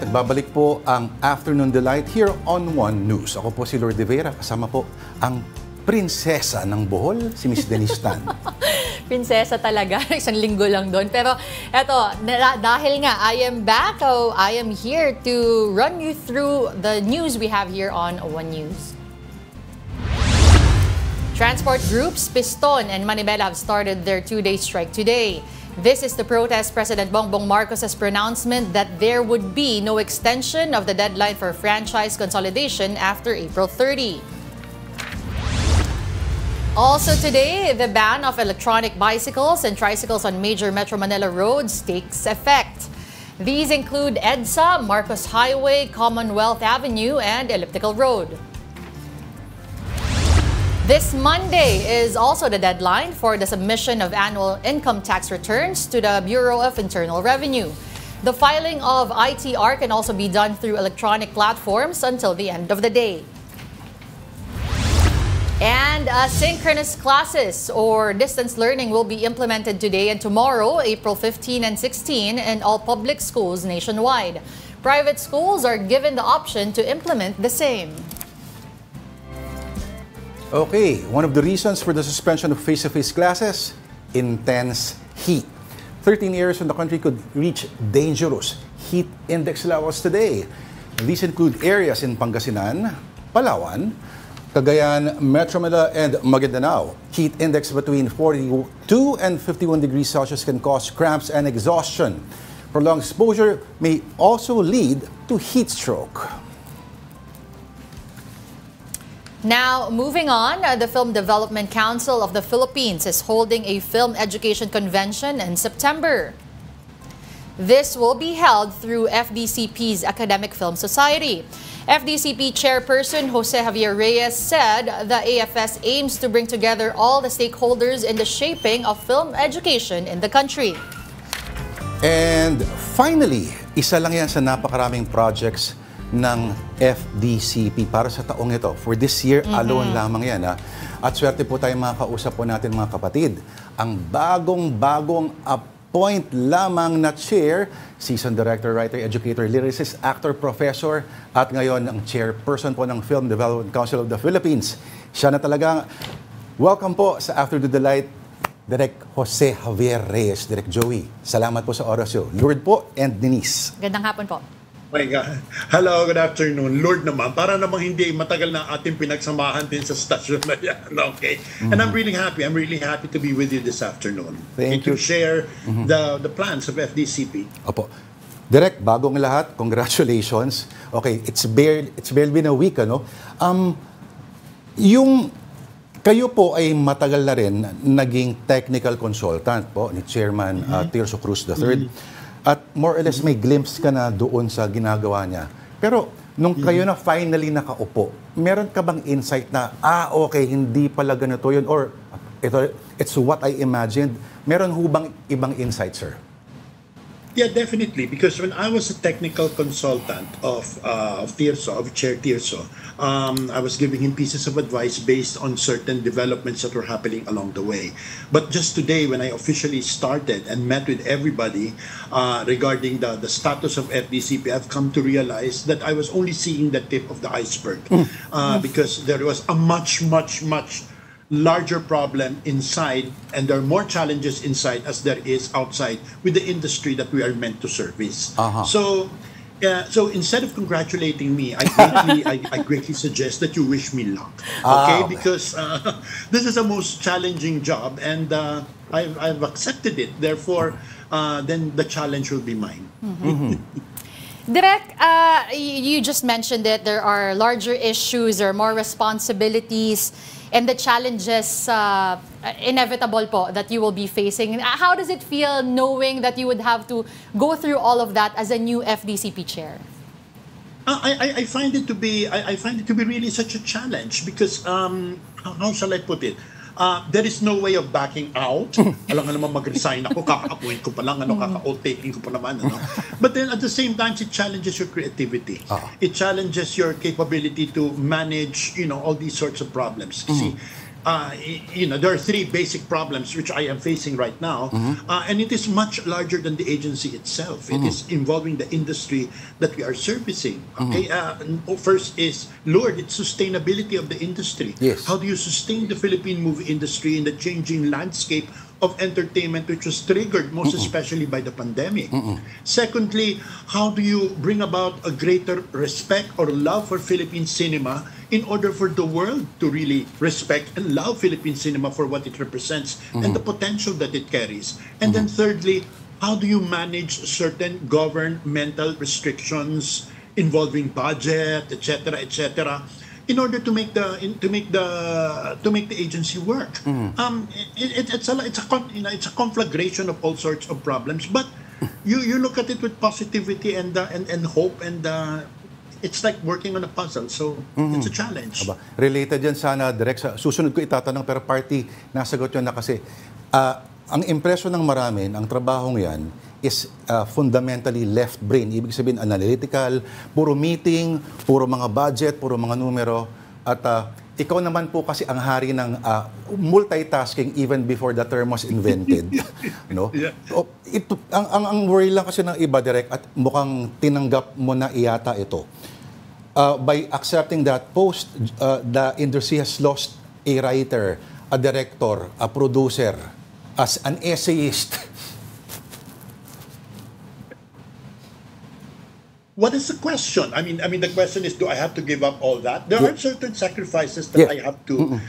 Nagbabalik po ang Afternoon Delight here on One News. Ako po si Lord De Vera, kasama po ang prinsesa ng Bohol, si Miss Denise Tan. Prinsesa talaga. Isang linggo lang doon. Pero eto, dahil nga I am back, oh, I am here to run you through the news we have here on One News. Transport groups Piston and Manibela have started their two-day strike today. This is to protest President Bongbong Marcos's pronouncement that there would be no extension of the deadline for franchise consolidation after April 30. Also today, the ban of electronic bicycles and tricycles on major Metro Manila roads takes effect. These include EDSA, Marcos Highway, Commonwealth Avenue, and Elliptical Road. This Monday is also the deadline for the submission of annual income tax returns to the Bureau of Internal Revenue. The filing of ITR can also be done through electronic platforms until the end of the day. And uh, asynchronous classes or distance learning will be implemented today and tomorrow, April 15 and 16, in all public schools nationwide. Private schools are given the option to implement the same. Okay, one of the reasons for the suspension of face-to-face classes, intense heat. 13 areas in the country could reach dangerous heat index levels today. These include areas in Pangasinan, Palawan, Cagayan, Metro Manila, and Maguindanao. Heat index between 42 and 51 degrees Celsius can cause cramps and exhaustion. Prolonged exposure may also lead to heat stroke. Now, moving on, uh, the Film Development Council of the Philippines is holding a film education convention in September. This will be held through FDCP's Academic Film Society. FDCP chairperson Jose Javier Reyes said the AFS aims to bring together all the stakeholders in the shaping of film education in the country. And finally, isa lang yan sa napakaraming projects ng FDCP para sa taong ito. For this year alone lamang yan. Ha? At swerte po tayo makakausap po natin mga kapatid. Ang bagong-bagong appoint lamang na chair, seasoned director, writer, educator, lyricist, actor, professor, at ngayon ang chairperson po ng Film Development Council of the Philippines. Siya na talagang welcome po sa After the Delight, Direk Jose Javier Reyes, Direk Joey. Salamat po sa oras yun. Lourdes po and Denise. Gandang hapon po. My God. Hello, good afternoon. Lord naman, para namang hindi matagal na ating pinagsamahan din sa stasyon na yan. Okay? And I'm really happy. I'm really happy to be with you this afternoon. Thank and to you. share the the plans of FDCP. Opo. Direk, bagong lahat, congratulations. Okay, it's barely, it's barely been a week, ano? Um, yung kayo po ay matagal na rin naging technical consultant po ni Chairman uh, Tirso Cruz III. At more or less may glimpse ka na doon sa ginagawa niya. Pero nung kayo na finally nakaupo, meron ka bang insight na, ah, okay, hindi pala ganito yun, or ito, it's what I imagined. Meron ho bang ibang insight, sir? Yeah, definitely. Because when I was a technical consultant of uh, of Tirso, of Chair Tirso, um, I was giving him pieces of advice based on certain developments that were happening along the way. But just today, when I officially started and met with everybody uh, regarding the, the status of FDCP, I've come to realize that I was only seeing the tip of the iceberg uh, because there was a much, much, much larger problem inside and there are more challenges inside as there is outside with the industry that we are meant to service. Uh-huh. So yeah, so instead of congratulating me, I greatly, I, I greatly suggest that you wish me luck. Ah, Okay, okay. because uh, this is a most challenging job, and uh, I've, I've accepted it. Therefore, uh, then the challenge will be mine. Direk, uh, you just mentioned it. There are larger issues, there are more responsibilities, and the challenges uh, inevitable po that you will be facing. How does it feel knowing that you would have to go through all of that as a new FDCP chair? Uh, I, I, I find it to be I, I find it to be really such a challenge because um how shall I put it? Uh, there is no way of backing out. Alam nga naman mag-resign ako, kaka-appoint ko pa lang, ano, kaka-oath taking ko pa naman. Ano. But then at the same time, it challenges your creativity. It challenges your capability to manage, you know, all these sorts of problems. Kasi uh, you know, there are three basic problems which I am facing right now, uh, and it is much larger than the agency itself. It is involving the industry that we are servicing. Okay, uh, first is Lord, it's sustainability of the industry. Yes. How do you sustain the Philippine movie industry in the changing landscape of entertainment, which was triggered most especially by the pandemic? Secondly, how do you bring about a greater respect or love for Philippine cinema in order for the world to really respect and love Philippine cinema for what it represents and the potential that it carries? And then thirdly, how do you manage certain governmental restrictions involving budget, etc., etc., in order to make the in, to make the to make the agency work? Um, it, it, it's a it's a con- you know, it's a conflagration of all sorts of problems, but you you look at it with positivity and uh, and and hope and. Uh, it's like working on a puzzle, so it's a challenge. Aba, related yan sana, direct sa susunod ko itatanong, pero party, nasagot yun na kasi. ah, ang impresyon ng marami, ang trabahong yan, is ah, fundamentally left brain. Ibig sabihin, analytical, puro meeting, puro mga budget, puro mga numero. At ah, ikaw naman po kasi ang hari ng ah, multitasking even before the term was invented. no? Yeah. O, ito, ang, ang, ang worry lang kasi ng iba direct at mukhang tinanggap mo na iyata ito. Uh, by accepting that post, uh, the industry has lost a writer, a director, a producer, as an essayist. What is the question? I mean, I mean, the question is, do I have to give up all that? There are certain sacrifices that Yeah. I have to,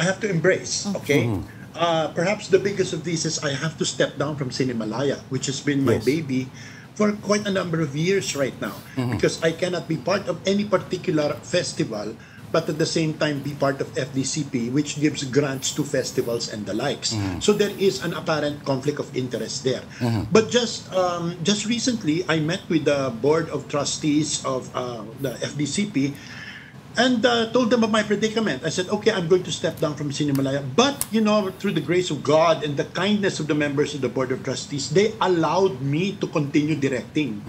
I have to embrace. Okay. Uh, perhaps the biggest of these is I have to step down from Cinemalaya, which has been my Yes. baby for quite a number of years right now, because I cannot be part of any particular festival. But at the same time, be part of FDCP, which gives grants to festivals and the likes. So there is an apparent conflict of interest there. But just um, just recently, I met with the board of trustees of uh, the FDCP and uh, told them of my predicament. I said, okay, I'm going to step down from Cinemalaya. But, you know, through the grace of God and the kindness of the members of the Board of Trustees, they allowed me to continue directing.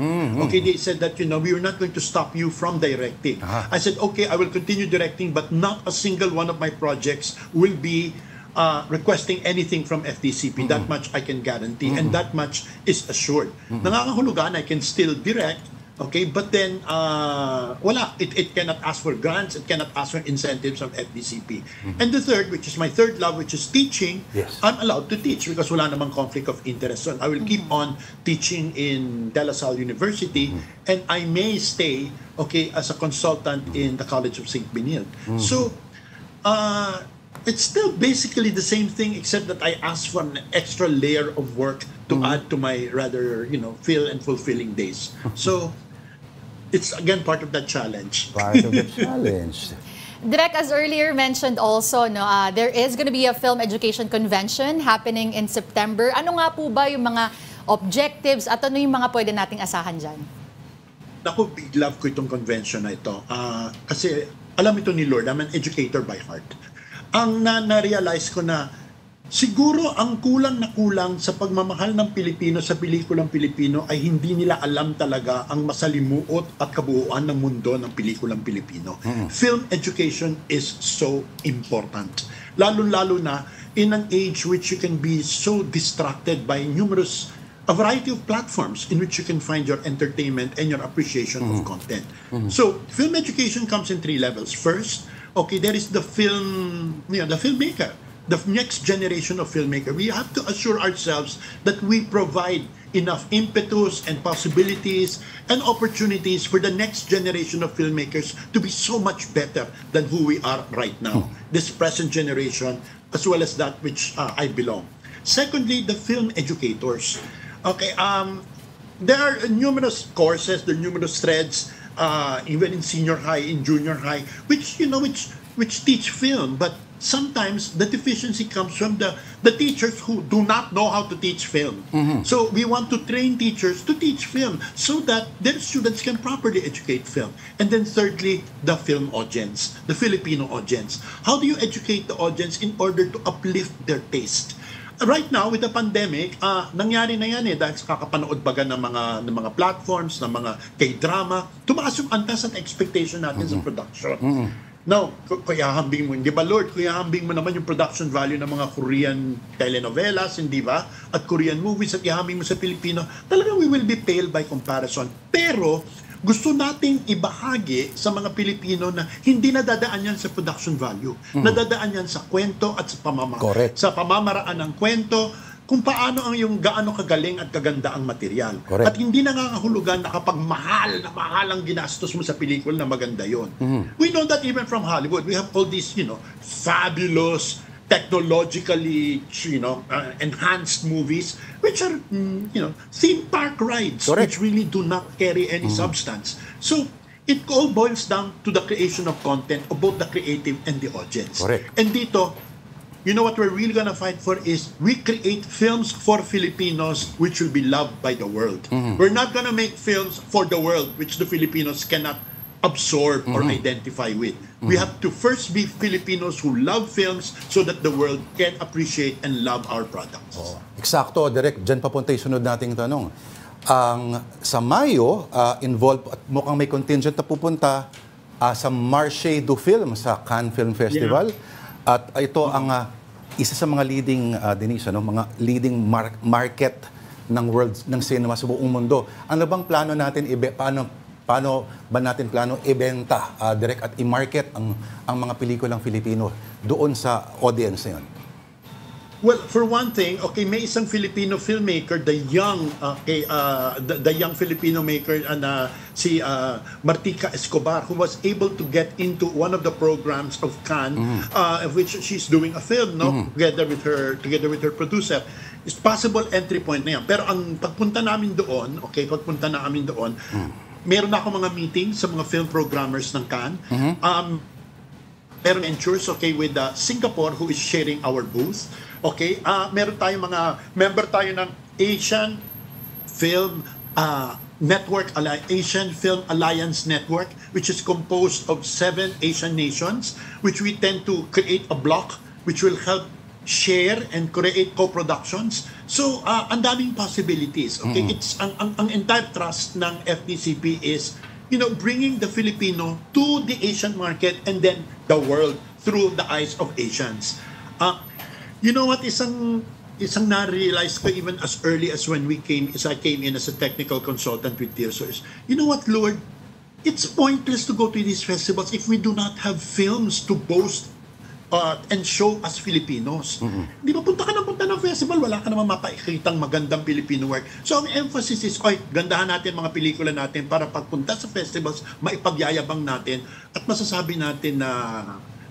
Okay, they said that, you know, we are not going to stop you from directing. I said, okay, I will continue directing, but not a single one of my projects will be uh, requesting anything from FDCP. That much I can guarantee, and that much is assured. Nangangahulugan, I can still direct, Okay, but then uh, wala. It, it cannot ask for grants. It cannot ask for incentives from FDCP. And the third, which is my third love, which is teaching. Yes. I'm allowed to teach because wala namang conflict of interest. So I will keep on teaching in De La Salle University, and I may stay okay as a consultant in the College of Saint Benilde. So uh, it's still basically the same thing except that I asked for an extra layer of work to add to my rather you know fill and fulfilling days. So it's again part of that challenge. Part of the challenge. Direk, as earlier mentioned also, no, uh, there is going to be a film education convention happening in September. Ano nga po ba yung mga objectives at ano yung mga pwede nating asahan dyan? Ako, big love ko itong convention na ito. Ah, kasi alam ito ni Lord, I'm an educator by heart. Ang na- na-realize ko na siguro ang kulang na kulang sa pagmamahal ng Pilipino sa pelikulang Pilipino ay hindi nila alam talaga ang masalimuot at kabuuan ng mundo ng pelikulang Pilipino. Film education is so important. Lalo-lalo na in an age which you can be so distracted by numerous a variety of platforms in which you can find your entertainment and your appreciation of content. So, film education comes in three levels. First, okay, there is the film, you know, the filmmaker, the next generation of filmmaker. We have to assure ourselves that we provide enough impetus and possibilities and opportunities for the next generation of filmmakers to be so much better than who we are right now. This present generation, as well as that which uh, I belong. Secondly, the film educators. Okay, um, there are numerous courses, there are numerous threads, uh, even in senior high, in junior high, which you know, which which teach film, but sometimes the deficiency comes from the the teachers who do not know how to teach film. So we want to train teachers to teach film so that their students can properly educate film. And then thirdly, the film audience, the Filipino audience. How do you educate the audience in order to uplift their taste? right now with the pandemic, ah nangyari na yan eh dahil sa kakapanood baga ng mga ng mga platforms, ng mga K-drama, tumaas yung antas at expectation natin sa production. Now, ku- kuyahambing mo, hindi ba Lord, kuyahambing mo naman yung production value ng mga Korean telenovelas, hindi ba? At Korean movies at ihambing mo sa Pilipino. Talagang we will be pale by comparison. Pero, gusto nating ibahagi sa mga Pilipino na hindi nadadaan yan sa production value. Nadadaan yan sa kwento at sa pamama Correct. sa pamamaraan ng kwento, kung paano ang yung gaano kagaling at kaganda ang material. Correct. At hindi nangangahulugan na kapag mahal na mahal ang ginastos mo sa pelikula na maganda yon. We know that even from Hollywood, we have all these, you know, fabulous technologically, you know, uh, enhanced movies which are, mm, you know, theme park rides Correct. which really do not carry any substance. So, it all boils down to the creation of content both the creative and the audience. Correct. And dito, you know what we're really gonna fight for is we create films for Filipinos which will be loved by the world. We're not gonna make films for the world which the Filipinos cannot absorb or identify with. We have to first be Filipinos who love films so that the world can appreciate and love our products. Eksakto, direct. Diyan papunta yung sunod nating tanong. Ang sa Mayo, ah, involved at mukhang may contingent na pupunta ah, sa Marché du Film sa Cannes Film Festival. At ito ang ah, isa sa mga leading ah, Denise, ano, mga leading mar- market ng world ng cinema sa buong mundo. Ano bang plano natin ibe paano paano ba natin plano ibenta ah, direct at i-market ang ang mga pelikulang Filipino doon sa audience na yun? Well, for one thing, okay, may isang Filipino filmmaker, the young, okay, uh, the, the young Filipino maker, uh, na si uh, Martika Escobar, who was able to get into one of the programs of Cannes, uh, of which she's doing a film, no, together with her, together with her producer. It's possible entry point na yan. Pero ang pagpunta namin doon, okay, pagpunta namin doon, meron na ako mga meetings sa mga film programmers ng Cannes. Um, meron ensures okay with uh, Singapore who is sharing our booth. Okay, ah meron tayong mga member tayo ng Asian Film uh, Network Asian Film Alliance Network which is composed of seven Asian nations which we tend to create a block which will help share and create co-productions. So, uh, ang daming possibilities. Okay, it's ang, ang ang entire trust ng FDCP is you know, bringing the Filipino to the Asian market and then the world through the eyes of Asians. Uh, you know what, isang isang na-realize ko even as early as when we came, as I came in as a technical consultant with Tirso is, you know what, Lord, it's pointless to go to these festivals if we do not have films to boast uh, and show as Filipinos. Di ba, punta ka na punta ng festival, wala ka naman mapakitang magandang Filipino work. So, ang emphasis is, oy, gandahan natin mga pelikula natin para pagpunta sa festivals, maipagyayabang natin at masasabi natin na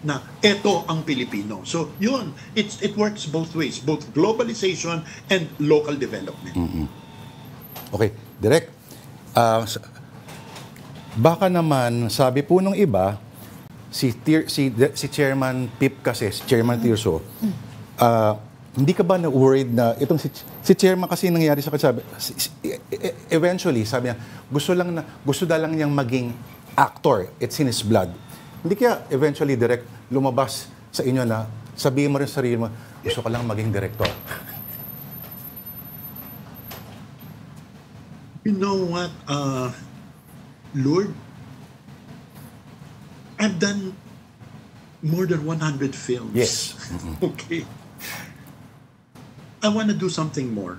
na eto ang Pilipino. So, yun, it's, it works both ways, both globalization and local development. Okay, direct. Ah, s- baka naman, sabi po nung iba, si, Tir- si, si Chairman Pip kasi, si Chairman Tirso, ah, hindi ka ba na-worried na itong si, si Chairman kasi nangyari sa kanya, e- e- eventually, sabi niya, gusto lang na, gusto na lang niyang maging actor. It's in his blood. Hindi kaya eventually direct lumabas sa inyo na sabihin mo rin sa sarili mo, gusto ko lang maging director. You know what, uh, Lord, I've done more than 100 films. Yes. okay. I want to do something more.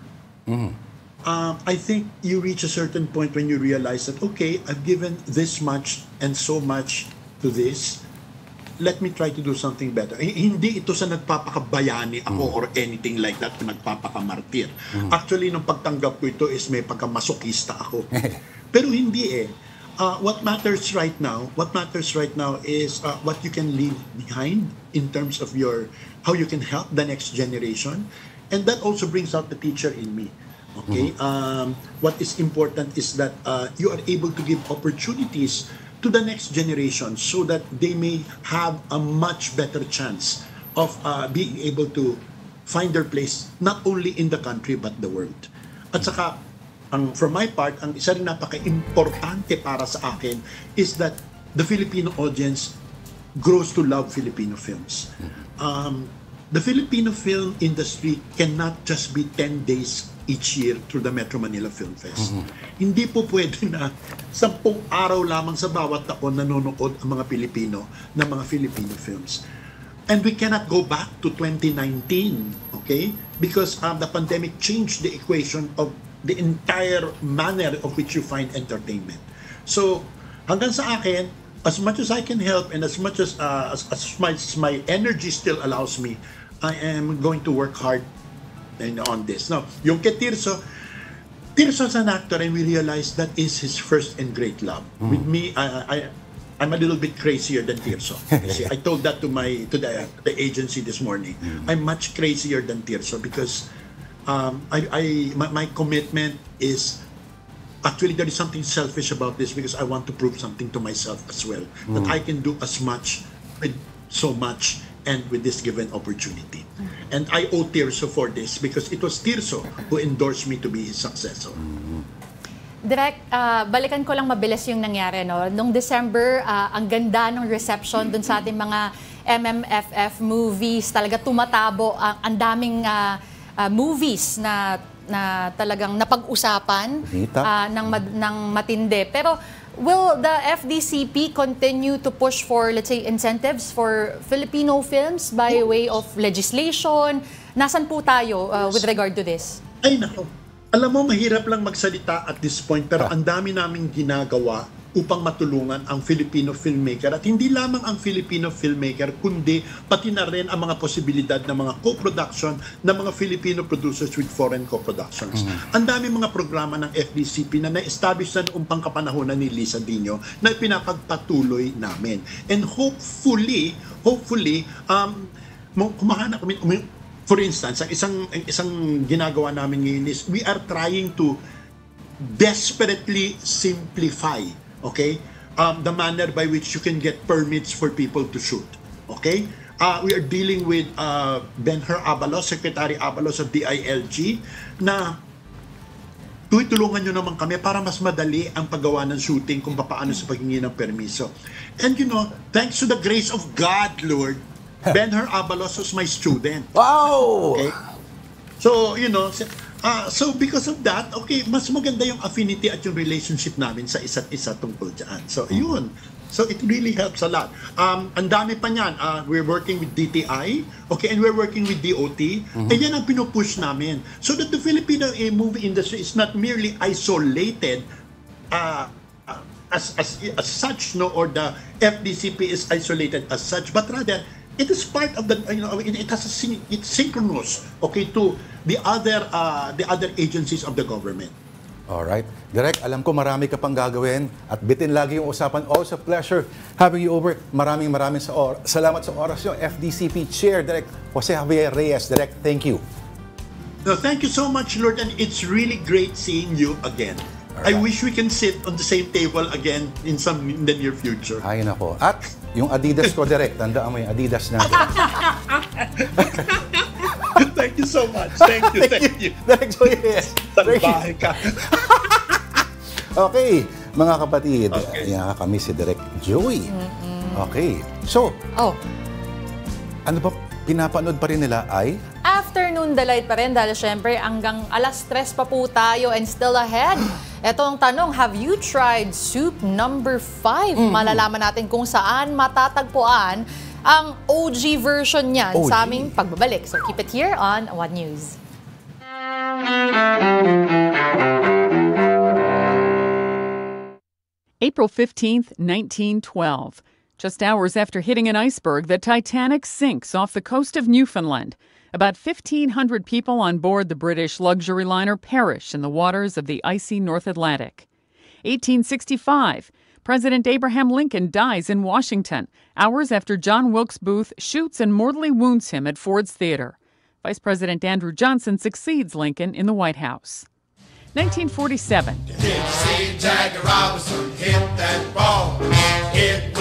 Um, I think you reach a certain point when you realize that, okay, I've given this much and so much to this. Let me try to do something better. Hindi ito sa nagpapakabayani ako or anything like that, nagpapakamartir. Actually, nung pagtanggap ko ito is may pagkamasokista ako. Pero hindi eh. Uh, what matters right now, what matters right now is uh, what you can leave behind in terms of your, how you can help the next generation. And that also brings out the teacher in me. Okay? Um, what is important is that uh, you are able to give opportunities to the next generation so that they may have a much better chance of uh, being able to find their place not only in the country but the world. At saka, ang, from my part, ang isa rin napaka-importante para sa akin is that the Filipino audience grows to love Filipino films. Um, the Filipino film industry cannot just be 10 days each year through the Metro Manila Film Fest. Hindi po pwede na sampung araw lamang sa bawat taon nanonood ang mga Pilipino ng mga Filipino films. And we cannot go back to 2019, okay? Because um, the pandemic changed the equation of the entire manner of which you find entertainment. So, hanggang sa akin, as much as I can help and as much as, uh, as, as much as my energy still allows me, I am going to work hard and on this. Now, yung kay Tirso, Tirso is an actor and we realized that is his first and great love. With me, I, I, I'm a little bit crazier than Tirso. See, I told that to my to the, the agency this morning. I'm much crazier than Tirso because um, I, I my, my commitment is actually there is something selfish about this because I want to prove something to myself as well that I can do as much with so much and with this given opportunity. And I owe Tirso for this because it was Tirso who endorsed me to be his successor. Direk, ah, balikan ko lang mabilis yung nangyari. No? Noong December, ah, ang ganda ng reception dun sa ating mga MMFF movies. Talaga tumatabo. ang ang daming ah, ah, movies na na talagang napag-usapan ah, ng, mad- ng matindi. Pero will the FDCP continue to push for, let's say, incentives for Filipino films by way of legislation? Nasaan po tayo ah, with regard to this? Ay nako. Alam mo, mahirap lang magsalita at this point pero ang dami naming ginagawa upang matulungan ang Filipino filmmaker at hindi lamang ang Filipino filmmaker kundi pati na rin ang mga posibilidad ng mga co-production ng mga Filipino producers with foreign co-productions. Ang dami mga programa ng FDCP na na-establish na noong pangkapanahonan ni Lisa Dino na pinapagpatuloy namin. And hopefully, hopefully, um, kumahanap kami, umi- for instance, ang isang ang isang ginagawa namin ngayon is we are trying to desperately simplify, okay, um, the manner by which you can get permits for people to shoot, okay? Uh, we are dealing with uh, Benher Abalos, Secretary Abalos of DILG, na tulungan nyo naman kami para mas madali ang paggawa ng shooting kung paano sa paghingi ng permiso. And you know, thanks to the grace of God, Lord, Benher Abalos was my student. Wow! Okay? So, you know, ah, so because of that, okay, mas maganda yung affinity at yung relationship namin sa isa't isa tungkol dyan. So, yun. So, it really helps a lot. Um, ang dami pa niyan. Ah, we're working with DTI, okay, and we're working with DOT. And yan ang pinupush namin. So that the Filipino eh, movie industry is not merely isolated uh, as, as, as such, no, or the FDCP is isolated as such, but rather it is part of the, you know, it, it has a, syn- it's synchronous, okay, to the other, uh, the other agencies of the government. Alright. Direk, alam ko marami ka pang gagawin at bitin lagi yung usapan. Always a pleasure having you over. Maraming maraming sa or salamat sa oras nyo. FDCP Chair, Direk Jose Javier Reyes. Direk, thank you. No, thank you so much, Lord, and it's really great seeing you again. I Alright. wish we can sit on the same table again in some in the near future. Ay, nako. At yung Adidas ko, Direk. Tandaan mo yung Adidas natin. thank you so much. Thank you, thank you. Direk Joey Reyes. Thank you. Salbahe ka. Okay, mga kapatid. Okay. Yan kami si Direk Joey. Okay. So, Oh, ano ba pinapanood pa rin nila ay afternoon delight pa rin dahil syempre hanggang alas tres pa po tayo and still ahead. Ito ang tanong, have you tried soup number 5? Malalaman natin kung saan matatagpuan ang OG version niyan OG. sa aming pagbabalik. So keep it here on One News. April 15th, 1912. Just hours after hitting an iceberg, the Titanic sinks off the coast of Newfoundland. About 1,500 people on board the British luxury liner perish in the waters of the icy North Atlantic. 1865. President Abraham Lincoln dies in Washington, hours after John Wilkes Booth shoots and mortally wounds him at Ford's Theater. Vice President Andrew Johnson succeeds Lincoln in the White House. 1947. Did you see Jackie Robinson ball? It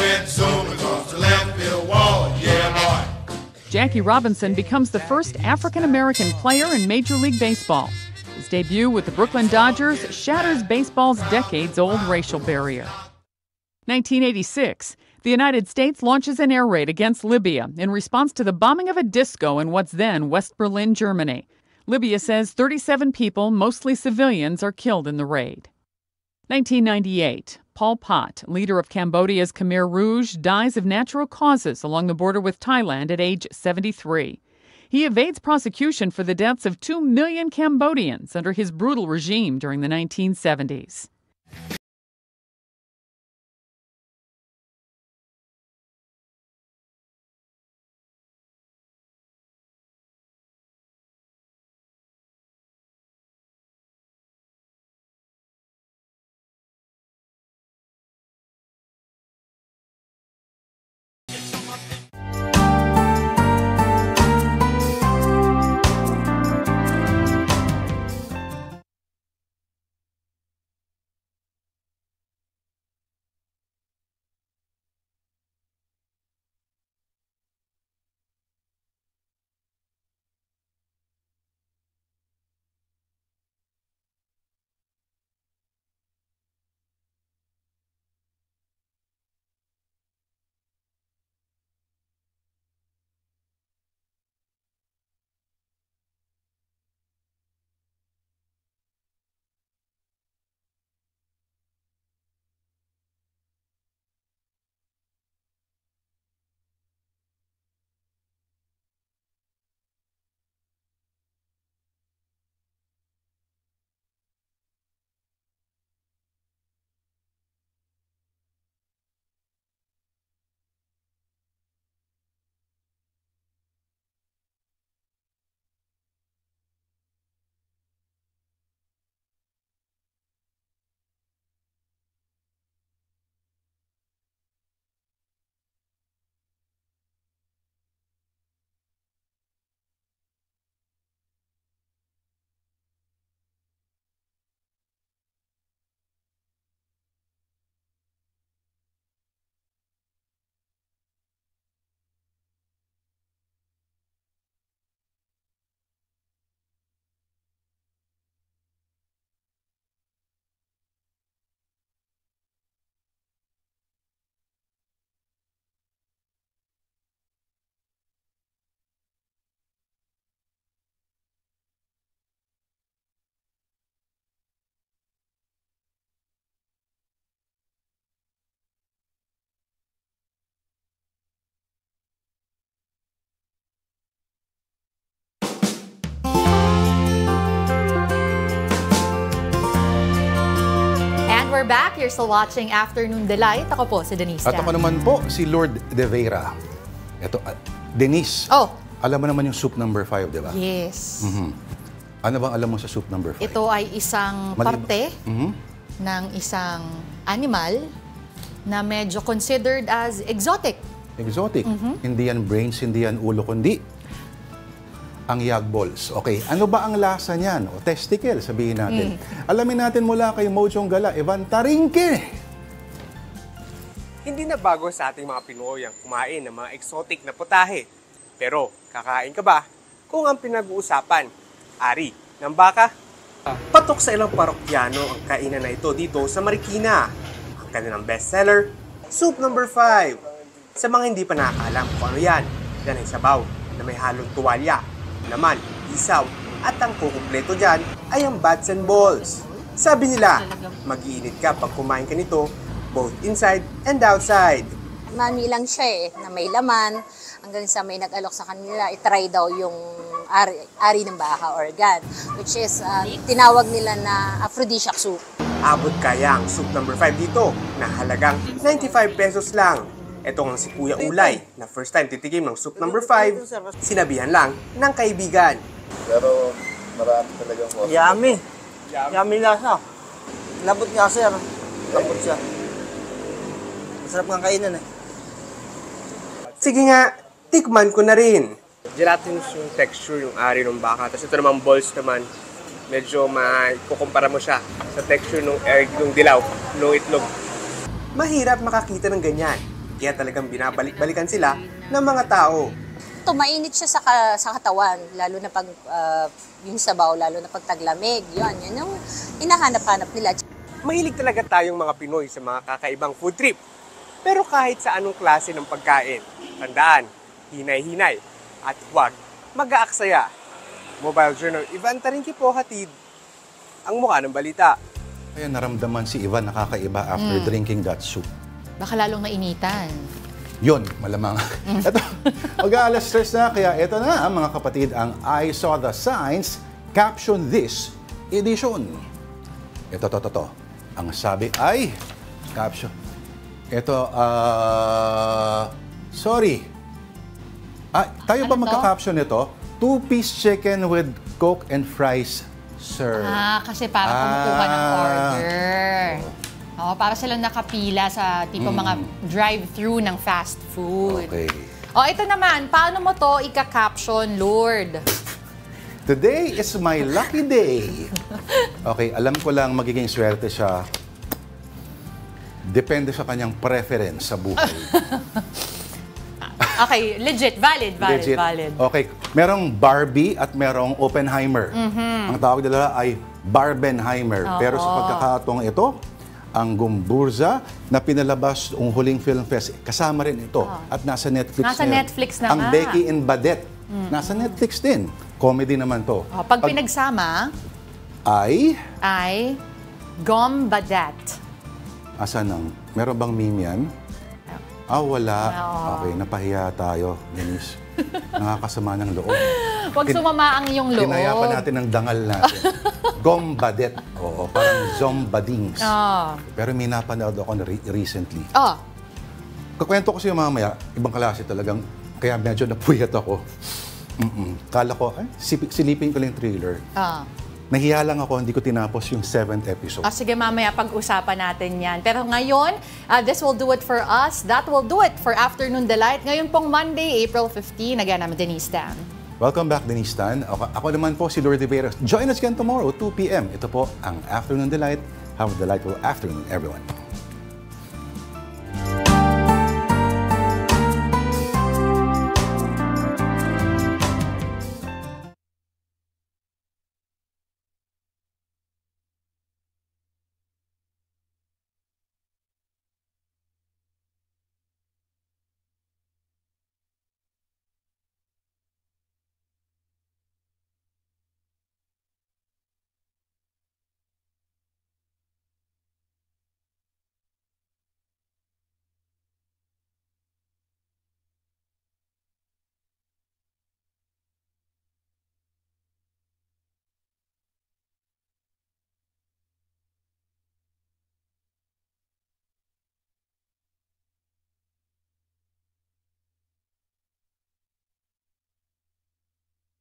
Jackie Robinson becomes the first African American player in Major League Baseball. His debut with the Brooklyn Dodgers shatters baseball's decades old racial barrier. 1986. The United States launches an air raid against Libya in response to the bombing of a disco in what's then West Berlin, Germany. Libya says 37 people, mostly civilians, are killed in the raid. 1998. Pol Pot, leader of Cambodia's Khmer Rouge, dies of natural causes along the border with Thailand at age 73. He evades prosecution for the deaths of 2 million Cambodians under his brutal regime during the 1970s. We're back. You're still watching Afternoon Delight. Ako po, si Denise At ako naman po, si Lord De Vera. Ito, ah, Denise. Oh. Alam mo naman yung soup number 5, di ba? Yes. Ano bang alam mo sa soup number 5? Ito ay isang Mali- parte Mhm. ng isang animal na medyo considered as exotic. Exotic. Mhm. Hindi yan brains, hindi yan ulo, kundi ang yag balls. Okay, ano ba ang lasa niyan? O testicle, sabihin natin. Mm. Alamin natin mula kay Mojong Gala, Evan Taringke. Hindi na bago sa ating mga Pinoy ang kumain ng mga exotic na putahe. Pero kakain ka ba kung ang pinag-uusapan, ari ng baka? Patok sa ilang parokyano ang kainan na ito dito sa Marikina. Ang kanilang bestseller, Soup Number 5. Sa mga hindi pa nakakaalam kung ano yan, yan ay sabaw na may halong tuwalya, laman, isaw, at ang kukumpleto dyan ay ang bats and balls. Sabi nila, mag-iinit ka pag kumain ka nito, both inside and outside. Mani lang siya eh, na may laman. Hanggang sa may nag-alok sa kanila, itry daw yung ari, ari ng baka organ. Which is, uh, tinawag nila na aphrodisiac soup. Abot kaya ang soup number 5 dito na halagang 95 pesos lang. Ito ang si Kuya Ulay na first time titikim ng soup number 5, sinabihan lang ng kaibigan. Pero marami talagang cost. Yummy. Yummy lasa. Labot nga sir. Labot siya. Masarap nga kainan eh. Sige nga, tikman ko na rin. Gelatinous yung texture, yung ari ng baka. Tapos ito naman balls naman, medyo maikukumpara mo siya sa texture ng egg, ng dilaw, ng itlog. Mahirap makakita ng ganyan. Kaya talagang binabalik-balikan sila ng mga tao. Ito, mainit siya sa, ka- sa katawan, lalo na pag uh, yung sabaw, lalo na pag taglamig. Yun, yun yung hinahanap-hanap nila. Mahilig talaga tayong mga Pinoy sa mga kakaibang food trip. Pero kahit sa anong klase ng pagkain, tandaan, hinay-hinay, at huwag mag-aaksaya. Mobile Journal. Ivan Tarinki po hatid ang mukha ng balita. Kaya naramdaman si Ivan nakakaiba after drinking that soup. Baka lalong mainitan. Yun, malamang. ito, mag-aalas stress na, kaya ito na mga kapatid, ang I Saw the Signs Caption This Edition. Ito, to, to, to. Ang sabi ay, caption. Ito, ah, sorry. Ah, tayo ba Ano to? magka-caption nito? Two-piece chicken with Coke and fries, sir. Ah, kasi para kumukuha ng Ah. order. Oo, para silang nakapila sa tipo mga drive-thru ng fast food. Okay. O, ito naman, paano mo to ika-caption, Lord? Today is my lucky day. Okay, alam ko lang magiging swerte siya. Depende sa kanyang preference sa buhay. Okay, legit, valid, valid, Legit. valid. Okay, merong Barbie at merong Oppenheimer. Ang tawag nila ay Barbenheimer. Pero sa pagkakataong ito, ang Gumburza na pinalabas ang huling film fest, kasama rin ito. At nasa Netflix Nasa na yun. Netflix na Ang nga. Becky and Badette, nasa Netflix din. Comedy naman to. O, pag pinagsama, ay, ay Gombadat. asan ang, meron bang meme yan? Ah, wala. Oo. Okay, napahiya tayo, Denise. Nakakasama ng loob. Huwag sumama ang iyong loob. Kinaya pa natin ang dangal natin. Gombadet. Oo, parang zombadings. Ah. Pero may napanood ako na re- recently. Oh, Kukwento ko sa'yo mamaya, ibang klase talagang, kaya medyo napuyat ako. Mm-mm. Kala ko, sipik, silipin ko lang yung thriller. ah. Nahiya lang ako, hindi ko tinapos yung seventh episode. Ah, sige, mamaya pag-usapan natin yan. Pero ngayon, ah, this will do it for us. That will do it for Afternoon Delight. Ngayon pong Monday, April 15. Again, I'm Denise Tan. Welcome back, Denise Tan. Ako, ako naman po si Lourdes Rivera. Join us again tomorrow, 2 p.m. Ito po ang Afternoon Delight. Have a delightful afternoon, everyone.